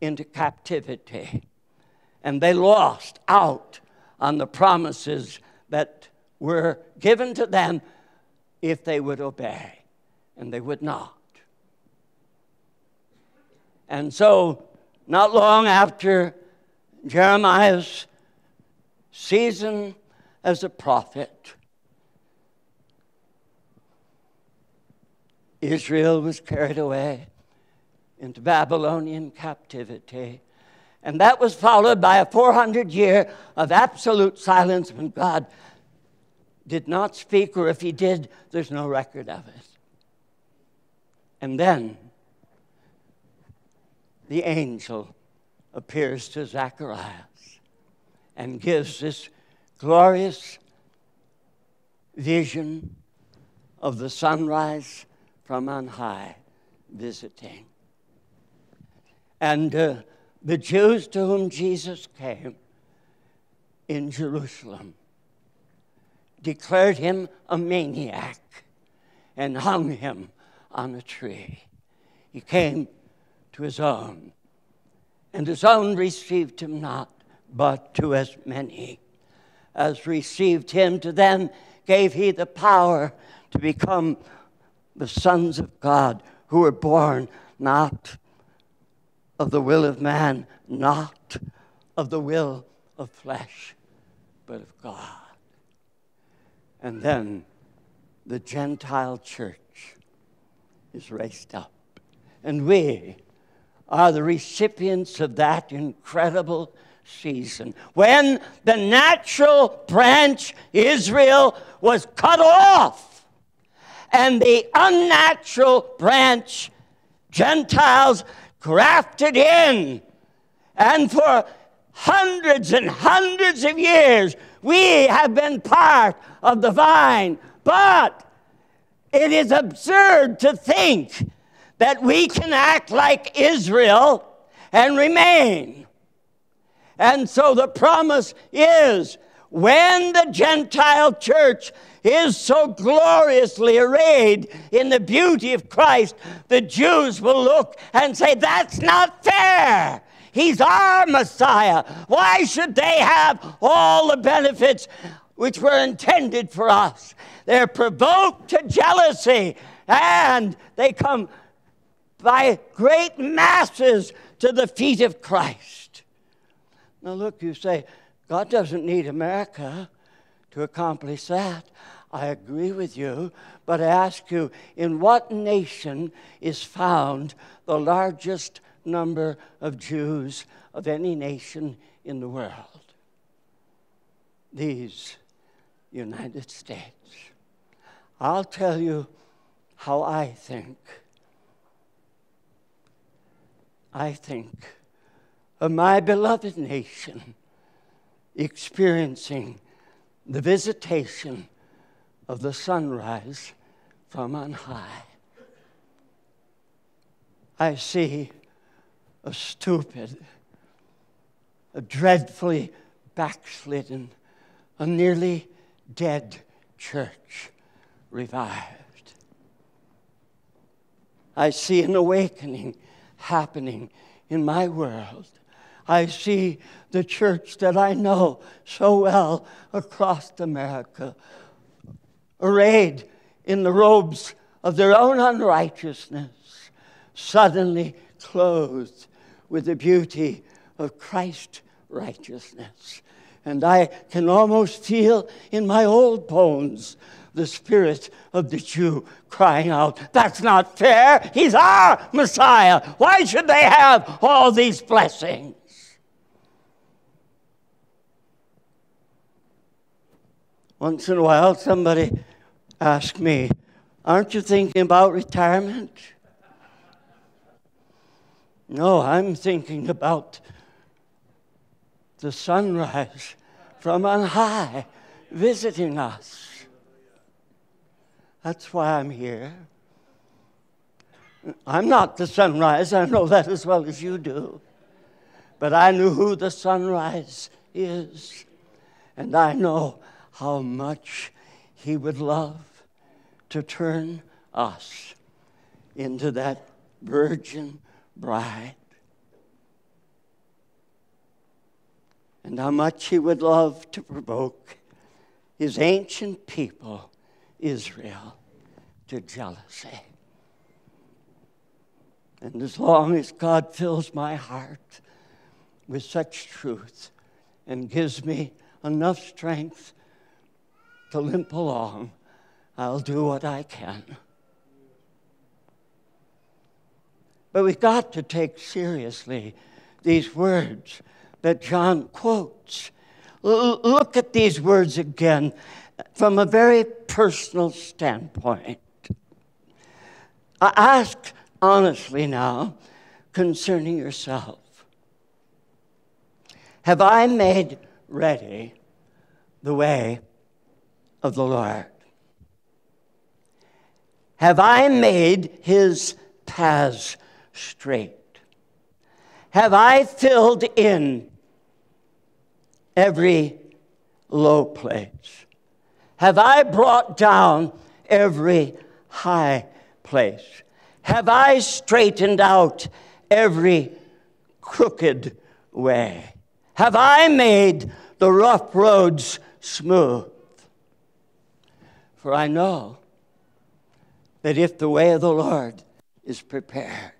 into captivity. And they lost out on the promises that were given to them if they would obey. And they would not. And so, not long after Jeremiah's season as a prophet, Israel was carried away into Babylonian captivity. And that was followed by a 400 year of absolute silence when God did not speak, or if he did, there's no record of it. And then the angel appears to Zacharias and gives this glorious vision of the sunrise from on high visiting. And uh, the Jews to whom Jesus came in Jerusalem declared him a maniac and hung him on a tree. He came to his own, and his own received him not, but to as many as received him, to them gave he the power to become the sons of God who were born not of the will of man, not of the will of flesh, but of God. And then the Gentile church is raised up. And we are the recipients of that incredible season when the natural branch, Israel, was cut off, and the unnatural branch, Gentiles, grafted in. And for hundreds and hundreds of years, we have been part of the vine. But it is absurd to think that we can act like Israel and remain. And so the promise is when the Gentile church is so gloriously arrayed in the beauty of Christ, the Jews will look and say, That's not fair. He's our Messiah. Why should they have all the benefits which were intended for us? They're provoked to jealousy and they come by great masses to the feet of Christ. Now, look, you say, God doesn't need America to accomplish that. I agree with you, but I ask you, in what nation is found the largest number of Jews of any nation in the world? These United States. I'll tell you how I think. I think of my beloved nation experiencing the visitation of the sunrise from on high. I see a stupid, a dreadfully backslidden, a nearly dead church revived. I see an awakening happening in my world. I see the church that I know so well across America arrayed in the robes of their own unrighteousness, suddenly clothed with the beauty of Christ's righteousness. And I can almost feel in my old bones the spirit of the Jew crying out, That's not fair. He's our Messiah. Why should they have all these blessings? Once in a while, somebody asks me, Aren't you thinking about retirement? No, I'm thinking about the sunrise from on high visiting us. That's why I'm here. I'm not the sunrise, I know that as well as you do. But I knew who the sunrise is, and I know how much He would love to turn us into that virgin bride. And how much he would love to provoke his ancient people, Israel, to jealousy. And as long as God fills my heart with such truth and gives me enough strength to limp along, I'll do what I can. But we've got to take seriously these words that John quotes. L- look at these words again from a very personal standpoint. I ask honestly now concerning yourself Have I made ready the way of the Lord? Have I made his paths straight? Have I filled in every low place? Have I brought down every high place? Have I straightened out every crooked way? Have I made the rough roads smooth? For I know that if the way of the Lord is prepared,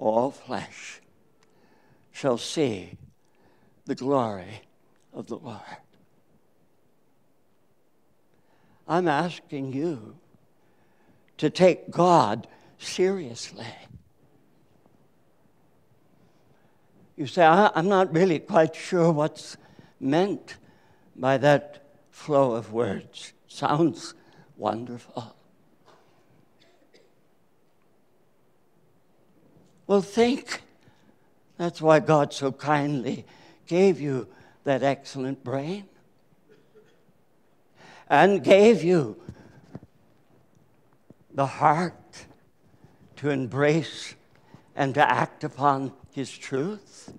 all flesh shall see the glory of the Lord. I'm asking you to take God seriously. You say, I'm not really quite sure what's meant by that flow of words. Sounds wonderful. Well, think. That's why God so kindly gave you that excellent brain and gave you the heart to embrace and to act upon His truth.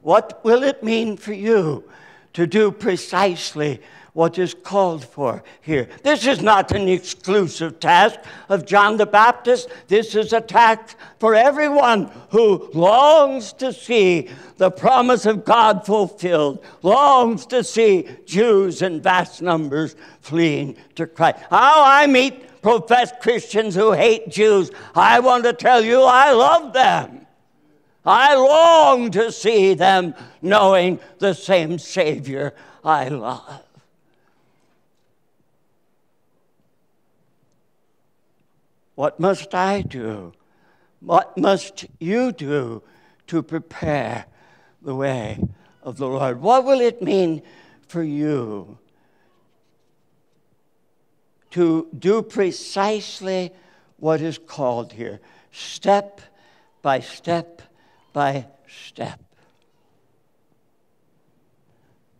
What will it mean for you to do precisely what is called for here. This is not an exclusive task of John the Baptist. This is a task for everyone who longs to see the promise of God fulfilled, longs to see Jews in vast numbers fleeing to Christ. How I meet professed Christians who hate Jews, I want to tell you I love them. I long to see them knowing the same Savior I love. What must I do? What must you do to prepare the way of the Lord? What will it mean for you to do precisely what is called here step by step by step.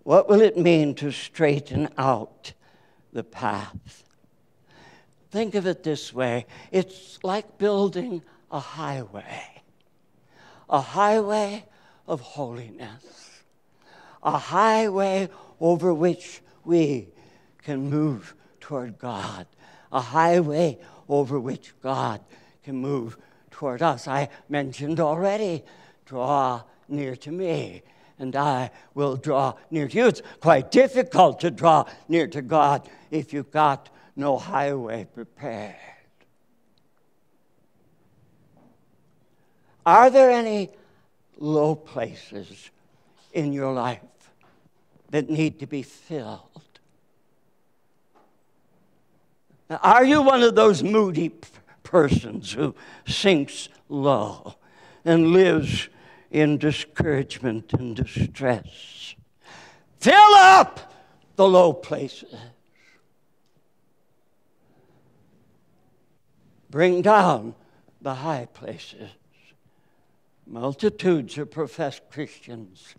What will it mean to straighten out the path? Think of it this way it's like building a highway, a highway of holiness, a highway over which we can move toward God, a highway over which God can move toward us. I mentioned already draw near to me, and I will draw near to you. It's quite difficult to draw near to God if you've got no highway prepared. Are there any low places in your life that need to be filled? Are you one of those moody persons who sinks low and lives in discouragement and distress? Fill up the low places. Bring down the high places. Multitudes of professed Christians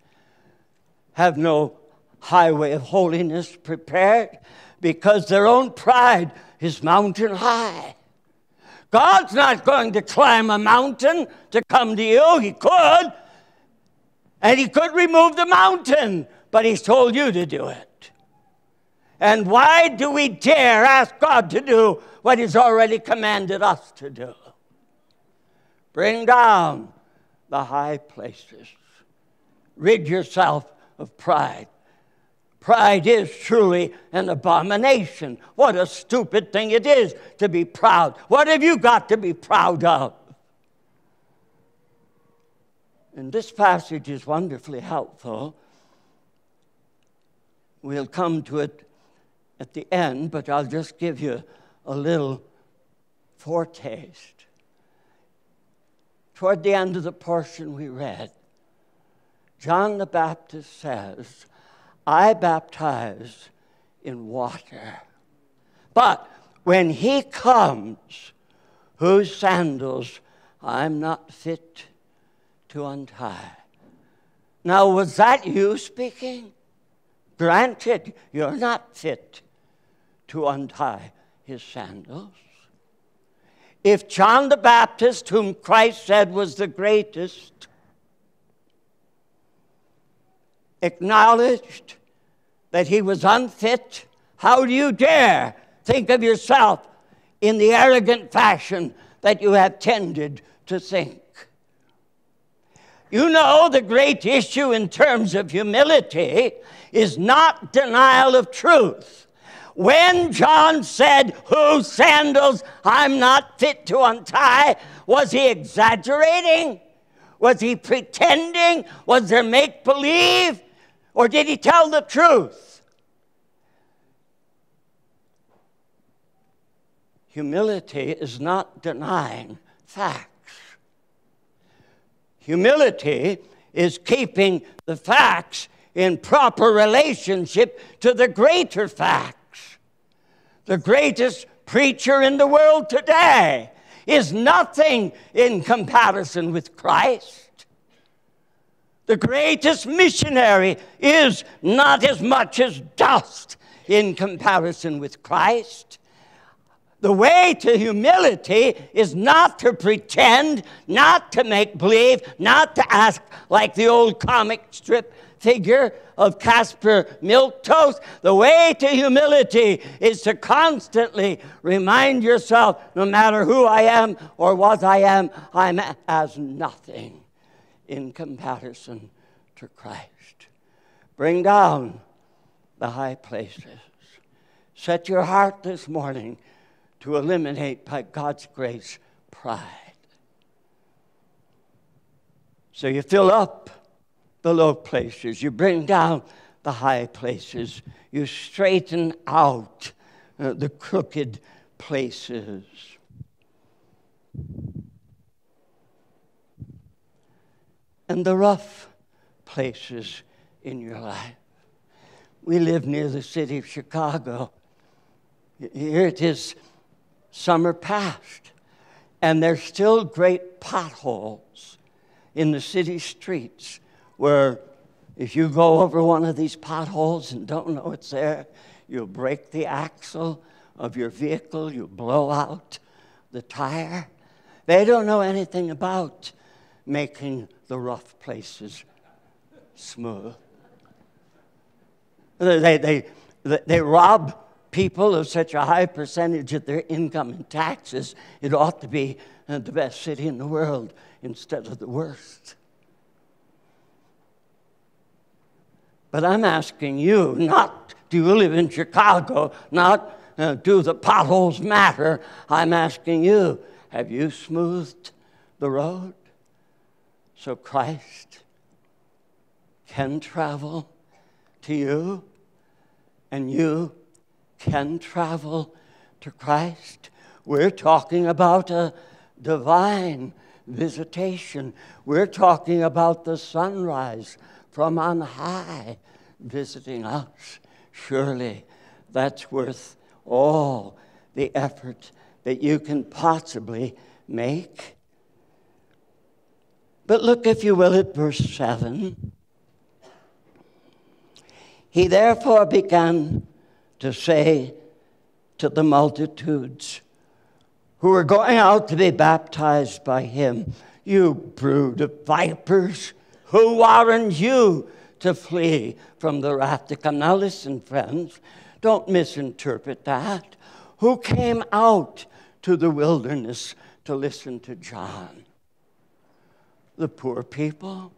have no highway of holiness prepared because their own pride is mountain high. God's not going to climb a mountain to come to you. He could, and He could remove the mountain, but He's told you to do it. And why do we dare ask God to do what He's already commanded us to do? Bring down the high places. Rid yourself of pride. Pride is truly an abomination. What a stupid thing it is to be proud. What have you got to be proud of? And this passage is wonderfully helpful. We'll come to it at the end, but I'll just give you a little foretaste toward the end of the portion we read, John the Baptist says, I baptize in water. But when he comes, whose sandals I'm not fit to untie. Now, was that you speaking? Granted, you're not fit to untie his sandals. If John the Baptist, whom Christ said was the greatest, acknowledged that he was unfit, how do you dare think of yourself in the arrogant fashion that you have tended to think? You know, the great issue in terms of humility is not denial of truth when John said, Whose sandals I'm not fit to untie, was he exaggerating? Was he pretending? Was there make believe? Or did he tell the truth? Humility is not denying facts. Humility is keeping the facts in proper relationship to the greater fact the greatest preacher in the world today is nothing in comparison with Christ. The greatest missionary is not as much as dust in comparison with Christ. The way to humility is not to pretend, not to make believe, not to ask like the old comic strip figure of Caspar Milquetoast. The way to humility is to constantly remind yourself no matter who I am or what I am, I'm as nothing in comparison to Christ. Bring down the high places. Set your heart this morning to eliminate, by God's grace, pride. So you fill up the low places, you bring down the high places, you straighten out uh, the crooked places. And the rough places in your life. We live near the city of Chicago Here it is, summer past, and there's still great potholes in the city streets where if you go over one of these potholes and don't know it's there, you'll break the axle of your vehicle, you'll blow out the tire. They don't know anything about making the rough places smooth. They, they, they, they rob people of such a high percentage of their income in taxes, it ought to be uh, the best city in the world instead of the worst. But I'm asking you, not do you live in Chicago, not uh, do the potholes matter. I'm asking you, have you smoothed the road so Christ can travel to you and you can travel to Christ? We're talking about a divine visitation. We're talking about the sunrise from on high visiting us. Surely that's worth all the effort that you can possibly make. But look, if you will, at verse 7. He therefore began to say to the multitudes who were going out to be baptized by him, You brood of vipers, who warned you to flee from the wrath to come? Now, listen, friends. Don't misinterpret that. Who came out to the wilderness to listen to John? The poor people,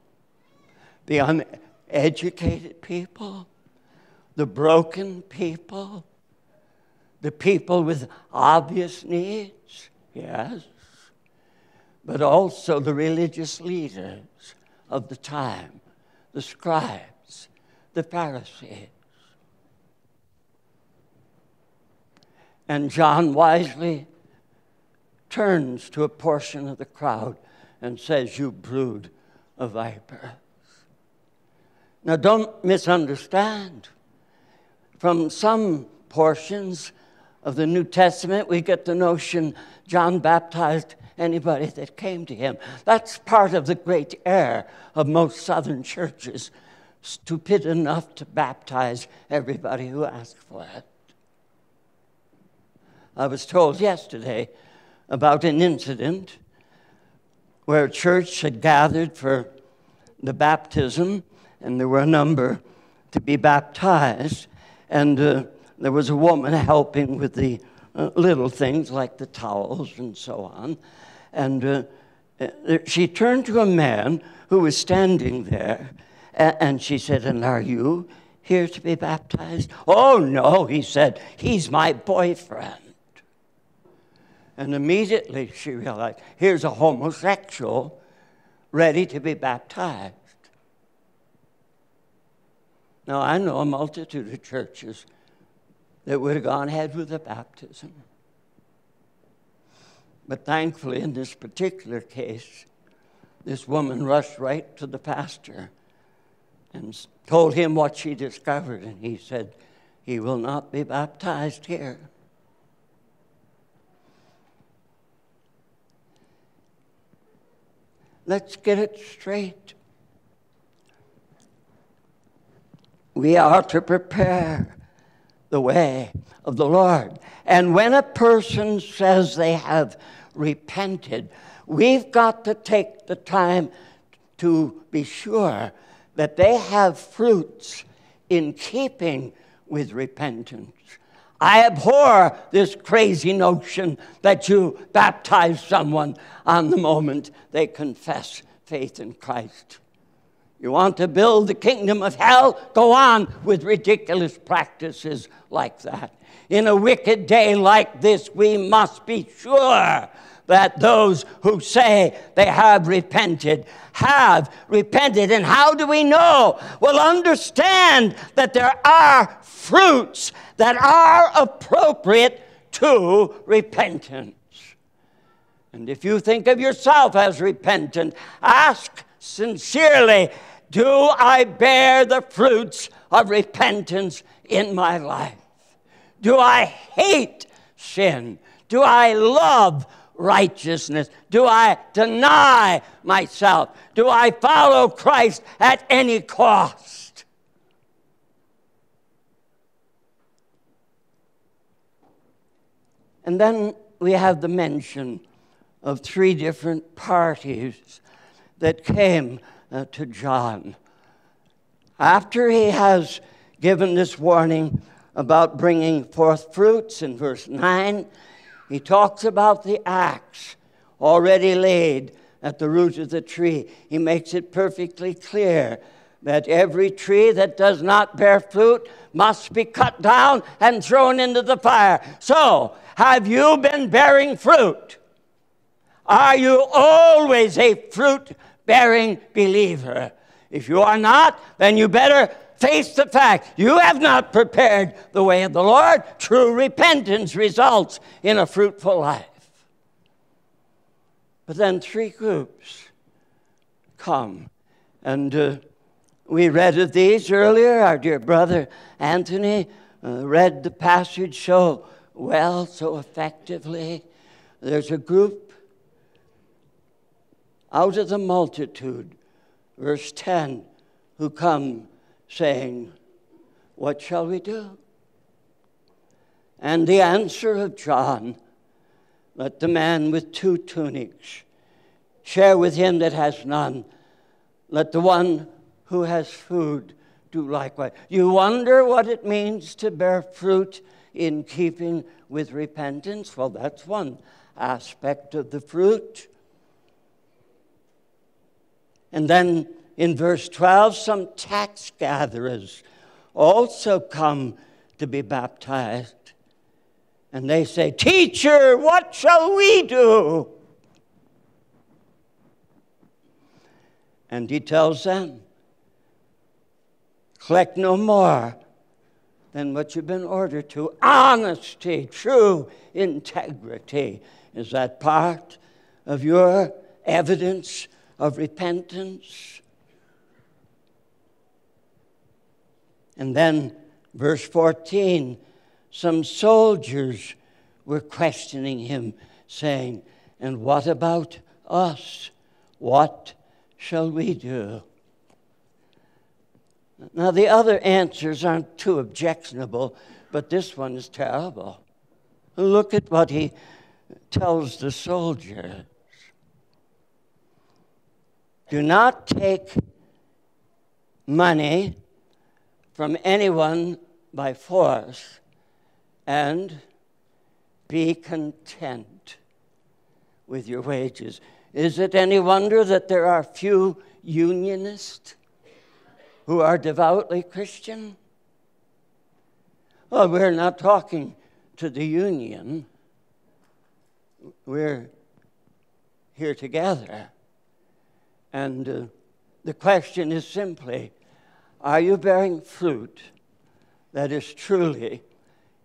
the uneducated people, the broken people, the people with obvious needs, yes, but also the religious leaders of the time, the scribes, the Pharisees. And John wisely turns to a portion of the crowd and says, You brood of vipers. Now, don't misunderstand. From some portions of the New Testament, we get the notion John baptized anybody that came to him. That's part of the great error of most southern churches, stupid enough to baptize everybody who asked for it. I was told yesterday about an incident where a church had gathered for the baptism, and there were a number to be baptized, and uh, there was a woman helping with the uh, little things like the towels and so on. And uh, uh she turned to a man who was standing there, and she said, And are you here to be baptized? Oh, no, he said, He's my boyfriend. And immediately she realized here's a homosexual ready to be baptized. Now, I know a multitude of churches that would have gone ahead with the baptism. But thankfully, in this particular case, this woman rushed right to the pastor and told him what she discovered. And he said, He will not be baptized here. Let's get it straight. We are to prepare the way of the Lord. And when a person says they have repented, we've got to take the time to be sure that they have fruits in keeping with repentance. I abhor this crazy notion that you baptize someone on the moment they confess faith in Christ. You want to build the kingdom of hell? Go on with ridiculous practices like that. In a wicked day like this, we must be sure that those who say they have repented have repented. And how do we know? Well, understand that there are fruits that are appropriate to repentance. And if you think of yourself as repentant, ask sincerely Do I bear the fruits of repentance in my life? Do I hate sin? Do I love righteousness? Do I deny myself? Do I follow Christ at any cost? And then we have the mention of three different parties that came uh, to John. After he has given this warning about bringing forth fruits in verse 9, he talks about the axe already laid at the root of the tree. He makes it perfectly clear that every tree that does not bear fruit must be cut down and thrown into the fire. So, have you been bearing fruit? Are you always a fruit bearing believer? If you are not, then you better face the fact you have not prepared the way of the Lord. True repentance results in a fruitful life. But then three groups come. And uh, we read of these earlier. Our dear brother Anthony uh, read the passage so well, so effectively. There's a group out of the multitude, verse 10, who come saying, What shall we do? And the answer of John let the man with two tunics share with him that has none. Let the one who has food do likewise. You wonder what it means to bear fruit in keeping with repentance? Well, that's one aspect of the fruit. And then in verse 12, some tax gatherers also come to be baptized. And they say, Teacher, what shall we do? And he tells them, Collect no more than what you've been ordered to. Honesty, true integrity. Is that part of your evidence of repentance? And then, verse 14, some soldiers were questioning him, saying, And what about us? What shall we do? Now, the other answers aren't too objectionable, but this one is terrible. Look at what he tells the soldiers Do not take money from anyone by force and be content with your wages. Is it any wonder that there are few unionists who are devoutly Christian? Well, we're not talking to the union. We're here together. And uh, the question is simply are you bearing fruit that is truly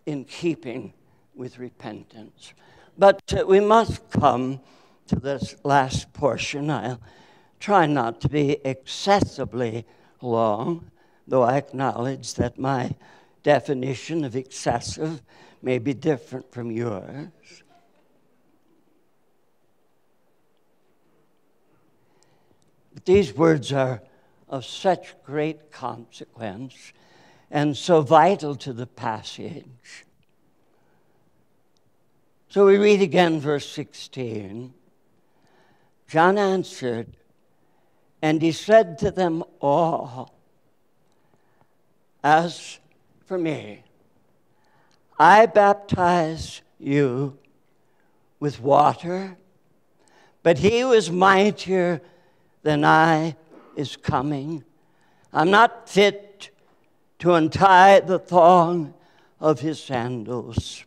in keeping with repentance? But uh, we must come to this last portion. I'll try not to be excessively long, though I acknowledge that my definition of excessive may be different from yours. But these words are of such great consequence and so vital to the passage. So we read again verse 16. John answered, and he said to them all, As for me, I baptize you with water, but he was mightier than I is coming. I'm not fit to untie the thong of his sandals.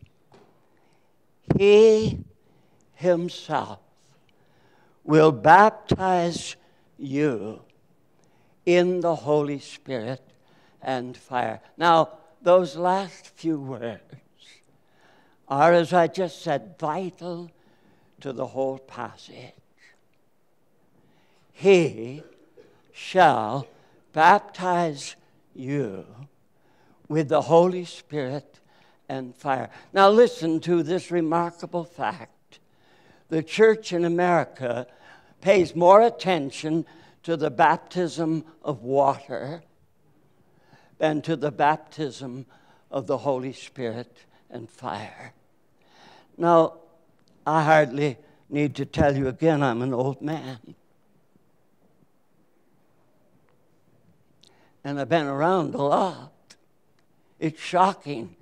He himself will baptize you in the Holy Spirit and fire. Now, those last few words are, as I just said, vital to the whole passage. He shall baptize you with the Holy Spirit and fire. Now, listen to this remarkable fact. The church in America pays more attention to the baptism of water than to the baptism of the Holy Spirit and fire. Now, I hardly need to tell you again, I'm an old man. And I've been around a lot. It's shocking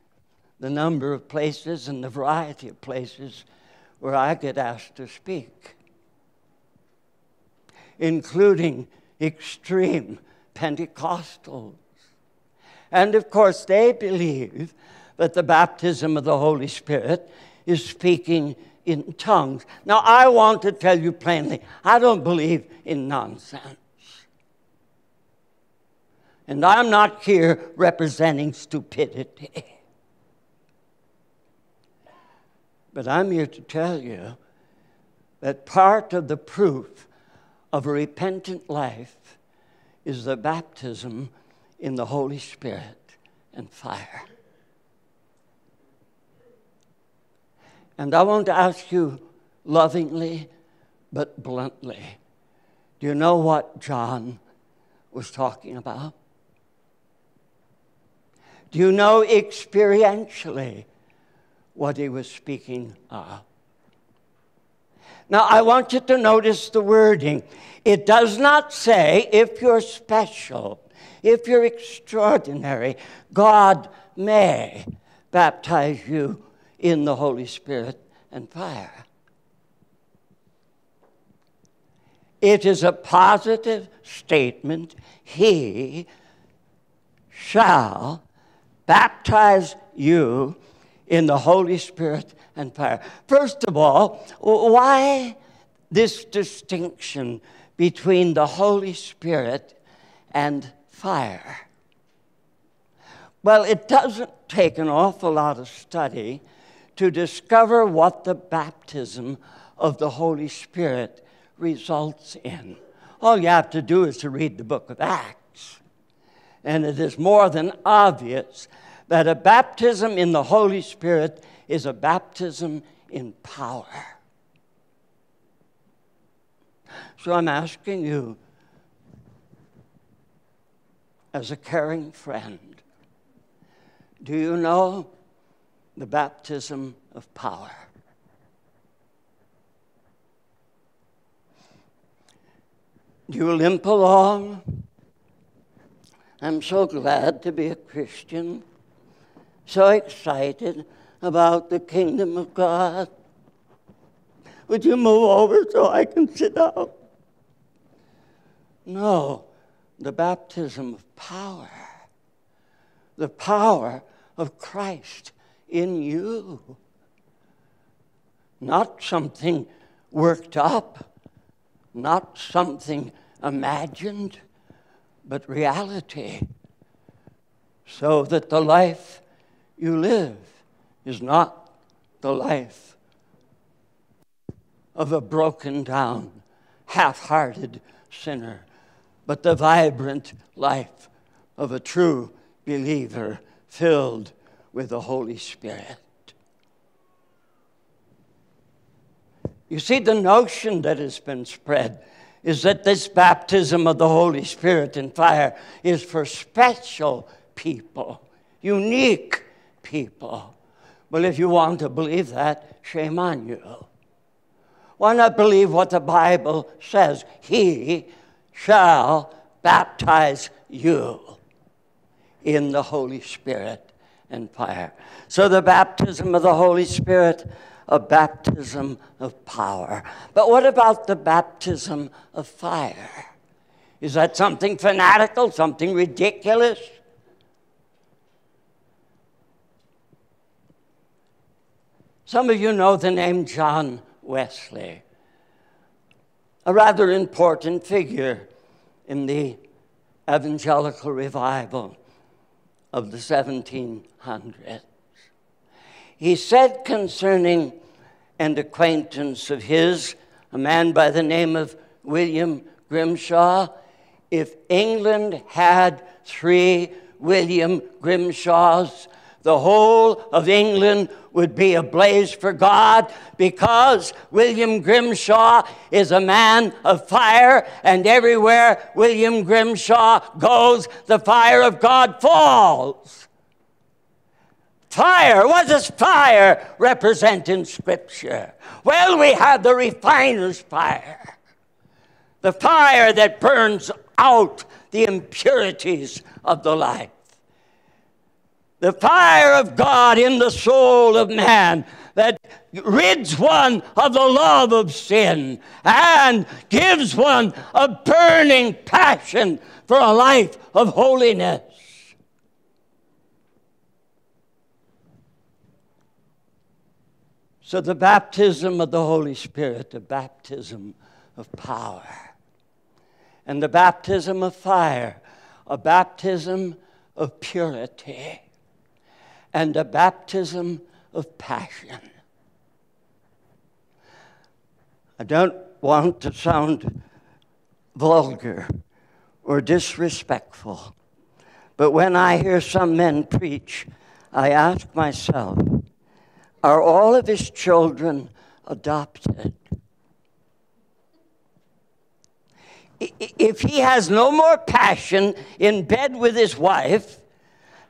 the number of places and the variety of places where I get asked to speak, including extreme Pentecostals. And of course, they believe that the baptism of the Holy Spirit is speaking in tongues. Now, I want to tell you plainly, I don't believe in nonsense. And I'm not here representing stupidity. But I'm here to tell you that part of the proof of a repentant life is the baptism in the Holy Spirit and fire. And I want to ask you lovingly but bluntly do you know what John was talking about? Do you know experientially what he was speaking of? Now, I want you to notice the wording. It does not say if you're special, if you're extraordinary, God may baptize you in the Holy Spirit and fire. It is a positive statement. He shall baptize you in the Holy Spirit and fire. First of all, why this distinction between the Holy Spirit and fire? Well, it doesn't take an awful lot of study to discover what the baptism of the Holy Spirit results in. All you have to do is to read the book of Acts. And it is more than obvious that a baptism in the Holy Spirit is a baptism in power. So I'm asking you, as a caring friend, do you know the baptism of power? Do you limp along? I'm so glad to be a Christian, so excited about the kingdom of God. Would you move over so I can sit down? No, the baptism of power, the power of Christ in you. Not something worked up, not something imagined, but reality. So that the life you live is not the life of a broken down, half hearted sinner, but the vibrant life of a true believer filled with the Holy Spirit. You see, the notion that has been spread is that this baptism of the Holy Spirit and fire is for special people, unique people. Well, if you want to believe that, shame on you. Why not believe what the Bible says? He shall baptize you in the Holy Spirit and fire. So the baptism of the Holy Spirit, a baptism of power. But what about the baptism of fire? Is that something fanatical, something ridiculous? Some of you know the name John Wesley, a rather important figure in the evangelical revival of the 1700s. He said concerning an acquaintance of his, a man by the name of William Grimshaw, if England had three William Grimshaws, the whole of England would be ablaze for God because William Grimshaw is a man of fire, and everywhere William Grimshaw goes, the fire of God falls. Fire, what does fire represent in Scripture? Well, we have the refiner's fire, the fire that burns out the impurities of the life the fire of God in the soul of man that rids one of the love of sin and gives one a burning passion for a life of holiness. So, the baptism of the Holy Spirit, the baptism of power, and the baptism of fire, a baptism of purity and a baptism of passion. I don't want to sound vulgar or disrespectful, but when I hear some men preach, I ask myself, are all of his children adopted? If he has no more passion in bed with his wife,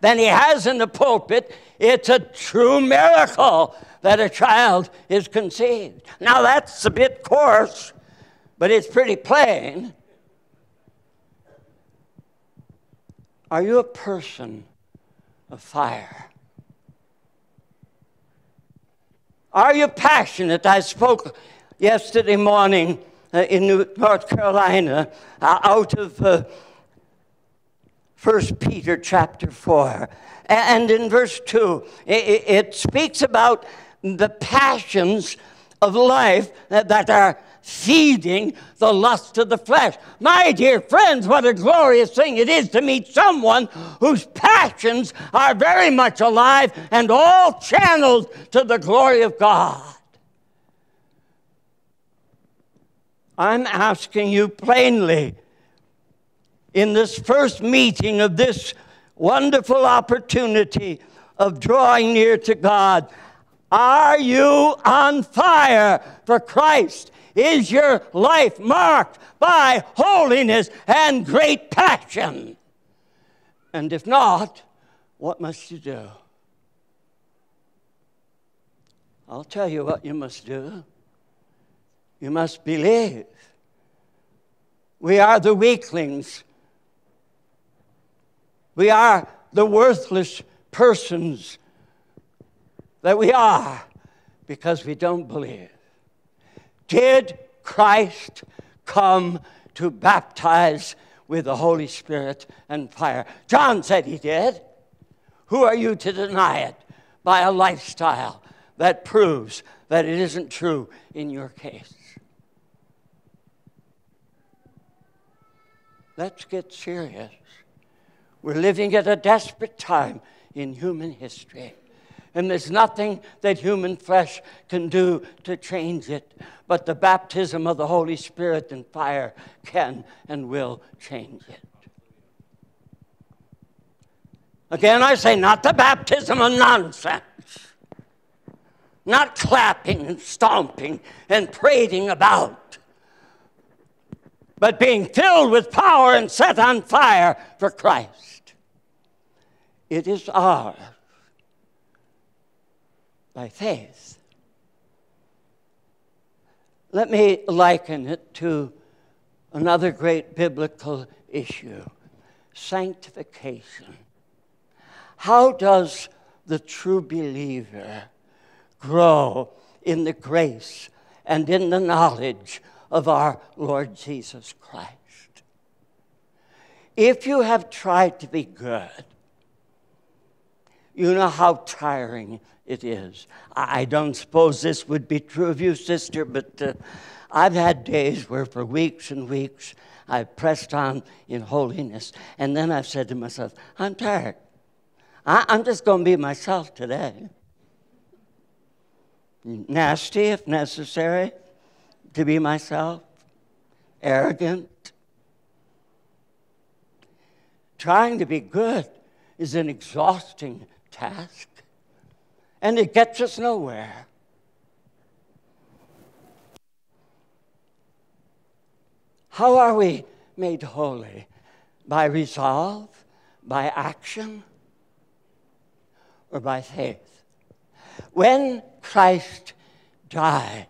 than he has in the pulpit, it's a true miracle that a child is conceived. Now, that's a bit coarse, but it's pretty plain. Are you a person of fire? Are you passionate? I spoke yesterday morning uh, in North Carolina uh, out of. Uh, 1 Peter chapter 4. And in verse 2, it, speaks about the passions of life that are feeding the lust of the flesh. My dear friends, what a glorious thing it is to meet someone whose passions are very much alive and all channeled to the glory of God. I'm asking you plainly in this first meeting of this wonderful opportunity of drawing near to God. Are you on fire for Christ? Is your life marked by holiness and great passion? And if not, what must you do? I'll tell you what you must do. You must believe. We are the weaklings we are the worthless persons that we are because we don't believe. Did Christ come to baptize with the Holy Spirit and fire? John said he did. Who are you to deny it by a lifestyle that proves that it isn't true in your case? Let's get serious. We're living at a desperate time in human history. And there's nothing that human flesh can do to change it. But the baptism of the Holy Spirit and fire can and will change it. Again, I say, not the baptism of nonsense, not clapping and stomping and prating about, but being filled with power and set on fire for Christ. It is ours by faith. Let me liken it to another great biblical issue sanctification. How does the true believer grow in the grace and in the knowledge of our Lord Jesus Christ? If you have tried to be good, you know how tiring it is. I don't suppose this would be true of you, sister, but uh, I've had days where for weeks and weeks I've pressed on in holiness, and then I've said to myself, I'm tired. I- I'm just going to be myself today. Nasty if necessary to be myself, arrogant. Trying to be good is an exhausting task, and it gets us nowhere. How are we made holy? By resolve, by action, or by faith? When Christ died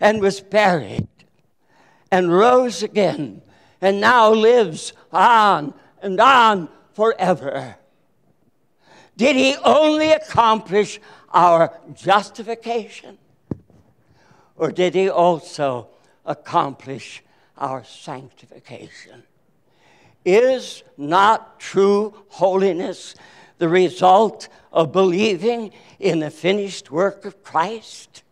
and was buried and rose again and now lives on and on forever, did he only accomplish our justification? Or did he also accomplish our sanctification? Is not true holiness the result of believing in the finished work of Christ?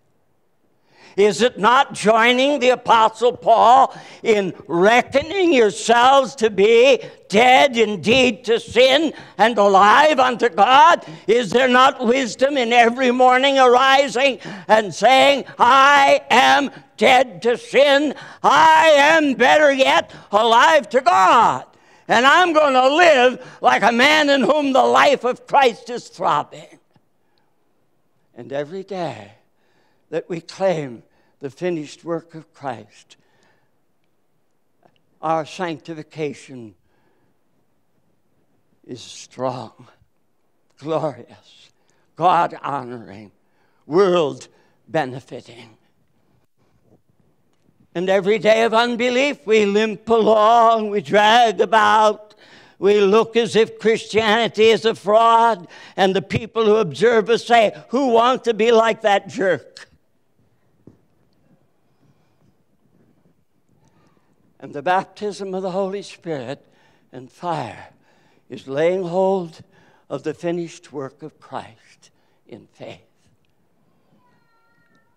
Is it not joining the Apostle Paul in reckoning yourselves to be dead indeed to sin and alive unto God? Is there not wisdom in every morning arising and saying, I am dead to sin, I am better yet alive to God? And I'm going to live like a man in whom the life of Christ is throbbing. And every day that we claim the finished work of Christ. Our sanctification is strong, glorious, God honoring, world benefiting. And every day of unbelief, we limp along, we drag about, we look as if Christianity is a fraud, and the people who observe us say, Who wants to be like that jerk? And the baptism of the Holy Spirit and fire is laying hold of the finished work of Christ in faith.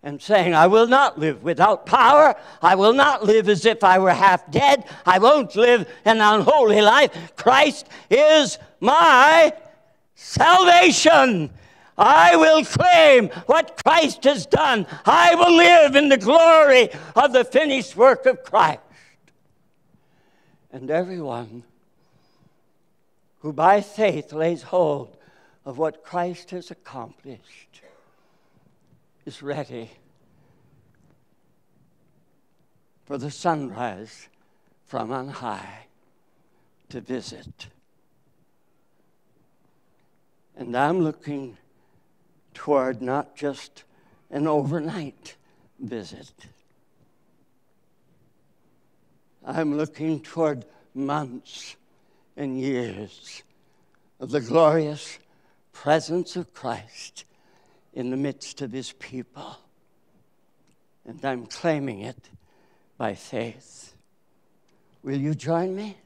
And saying, I will not live without power. I will not live as if I were half dead. I won't live an unholy life. Christ is my salvation. I will claim what Christ has done. I will live in the glory of the finished work of Christ and everyone who by faith lays hold of what Christ has accomplished is ready for the sunrise from on high to visit. And I'm looking toward not just an overnight visit I'm looking toward months and years of the glorious presence of Christ in the midst of his people. And I'm claiming it by faith. Will you join me?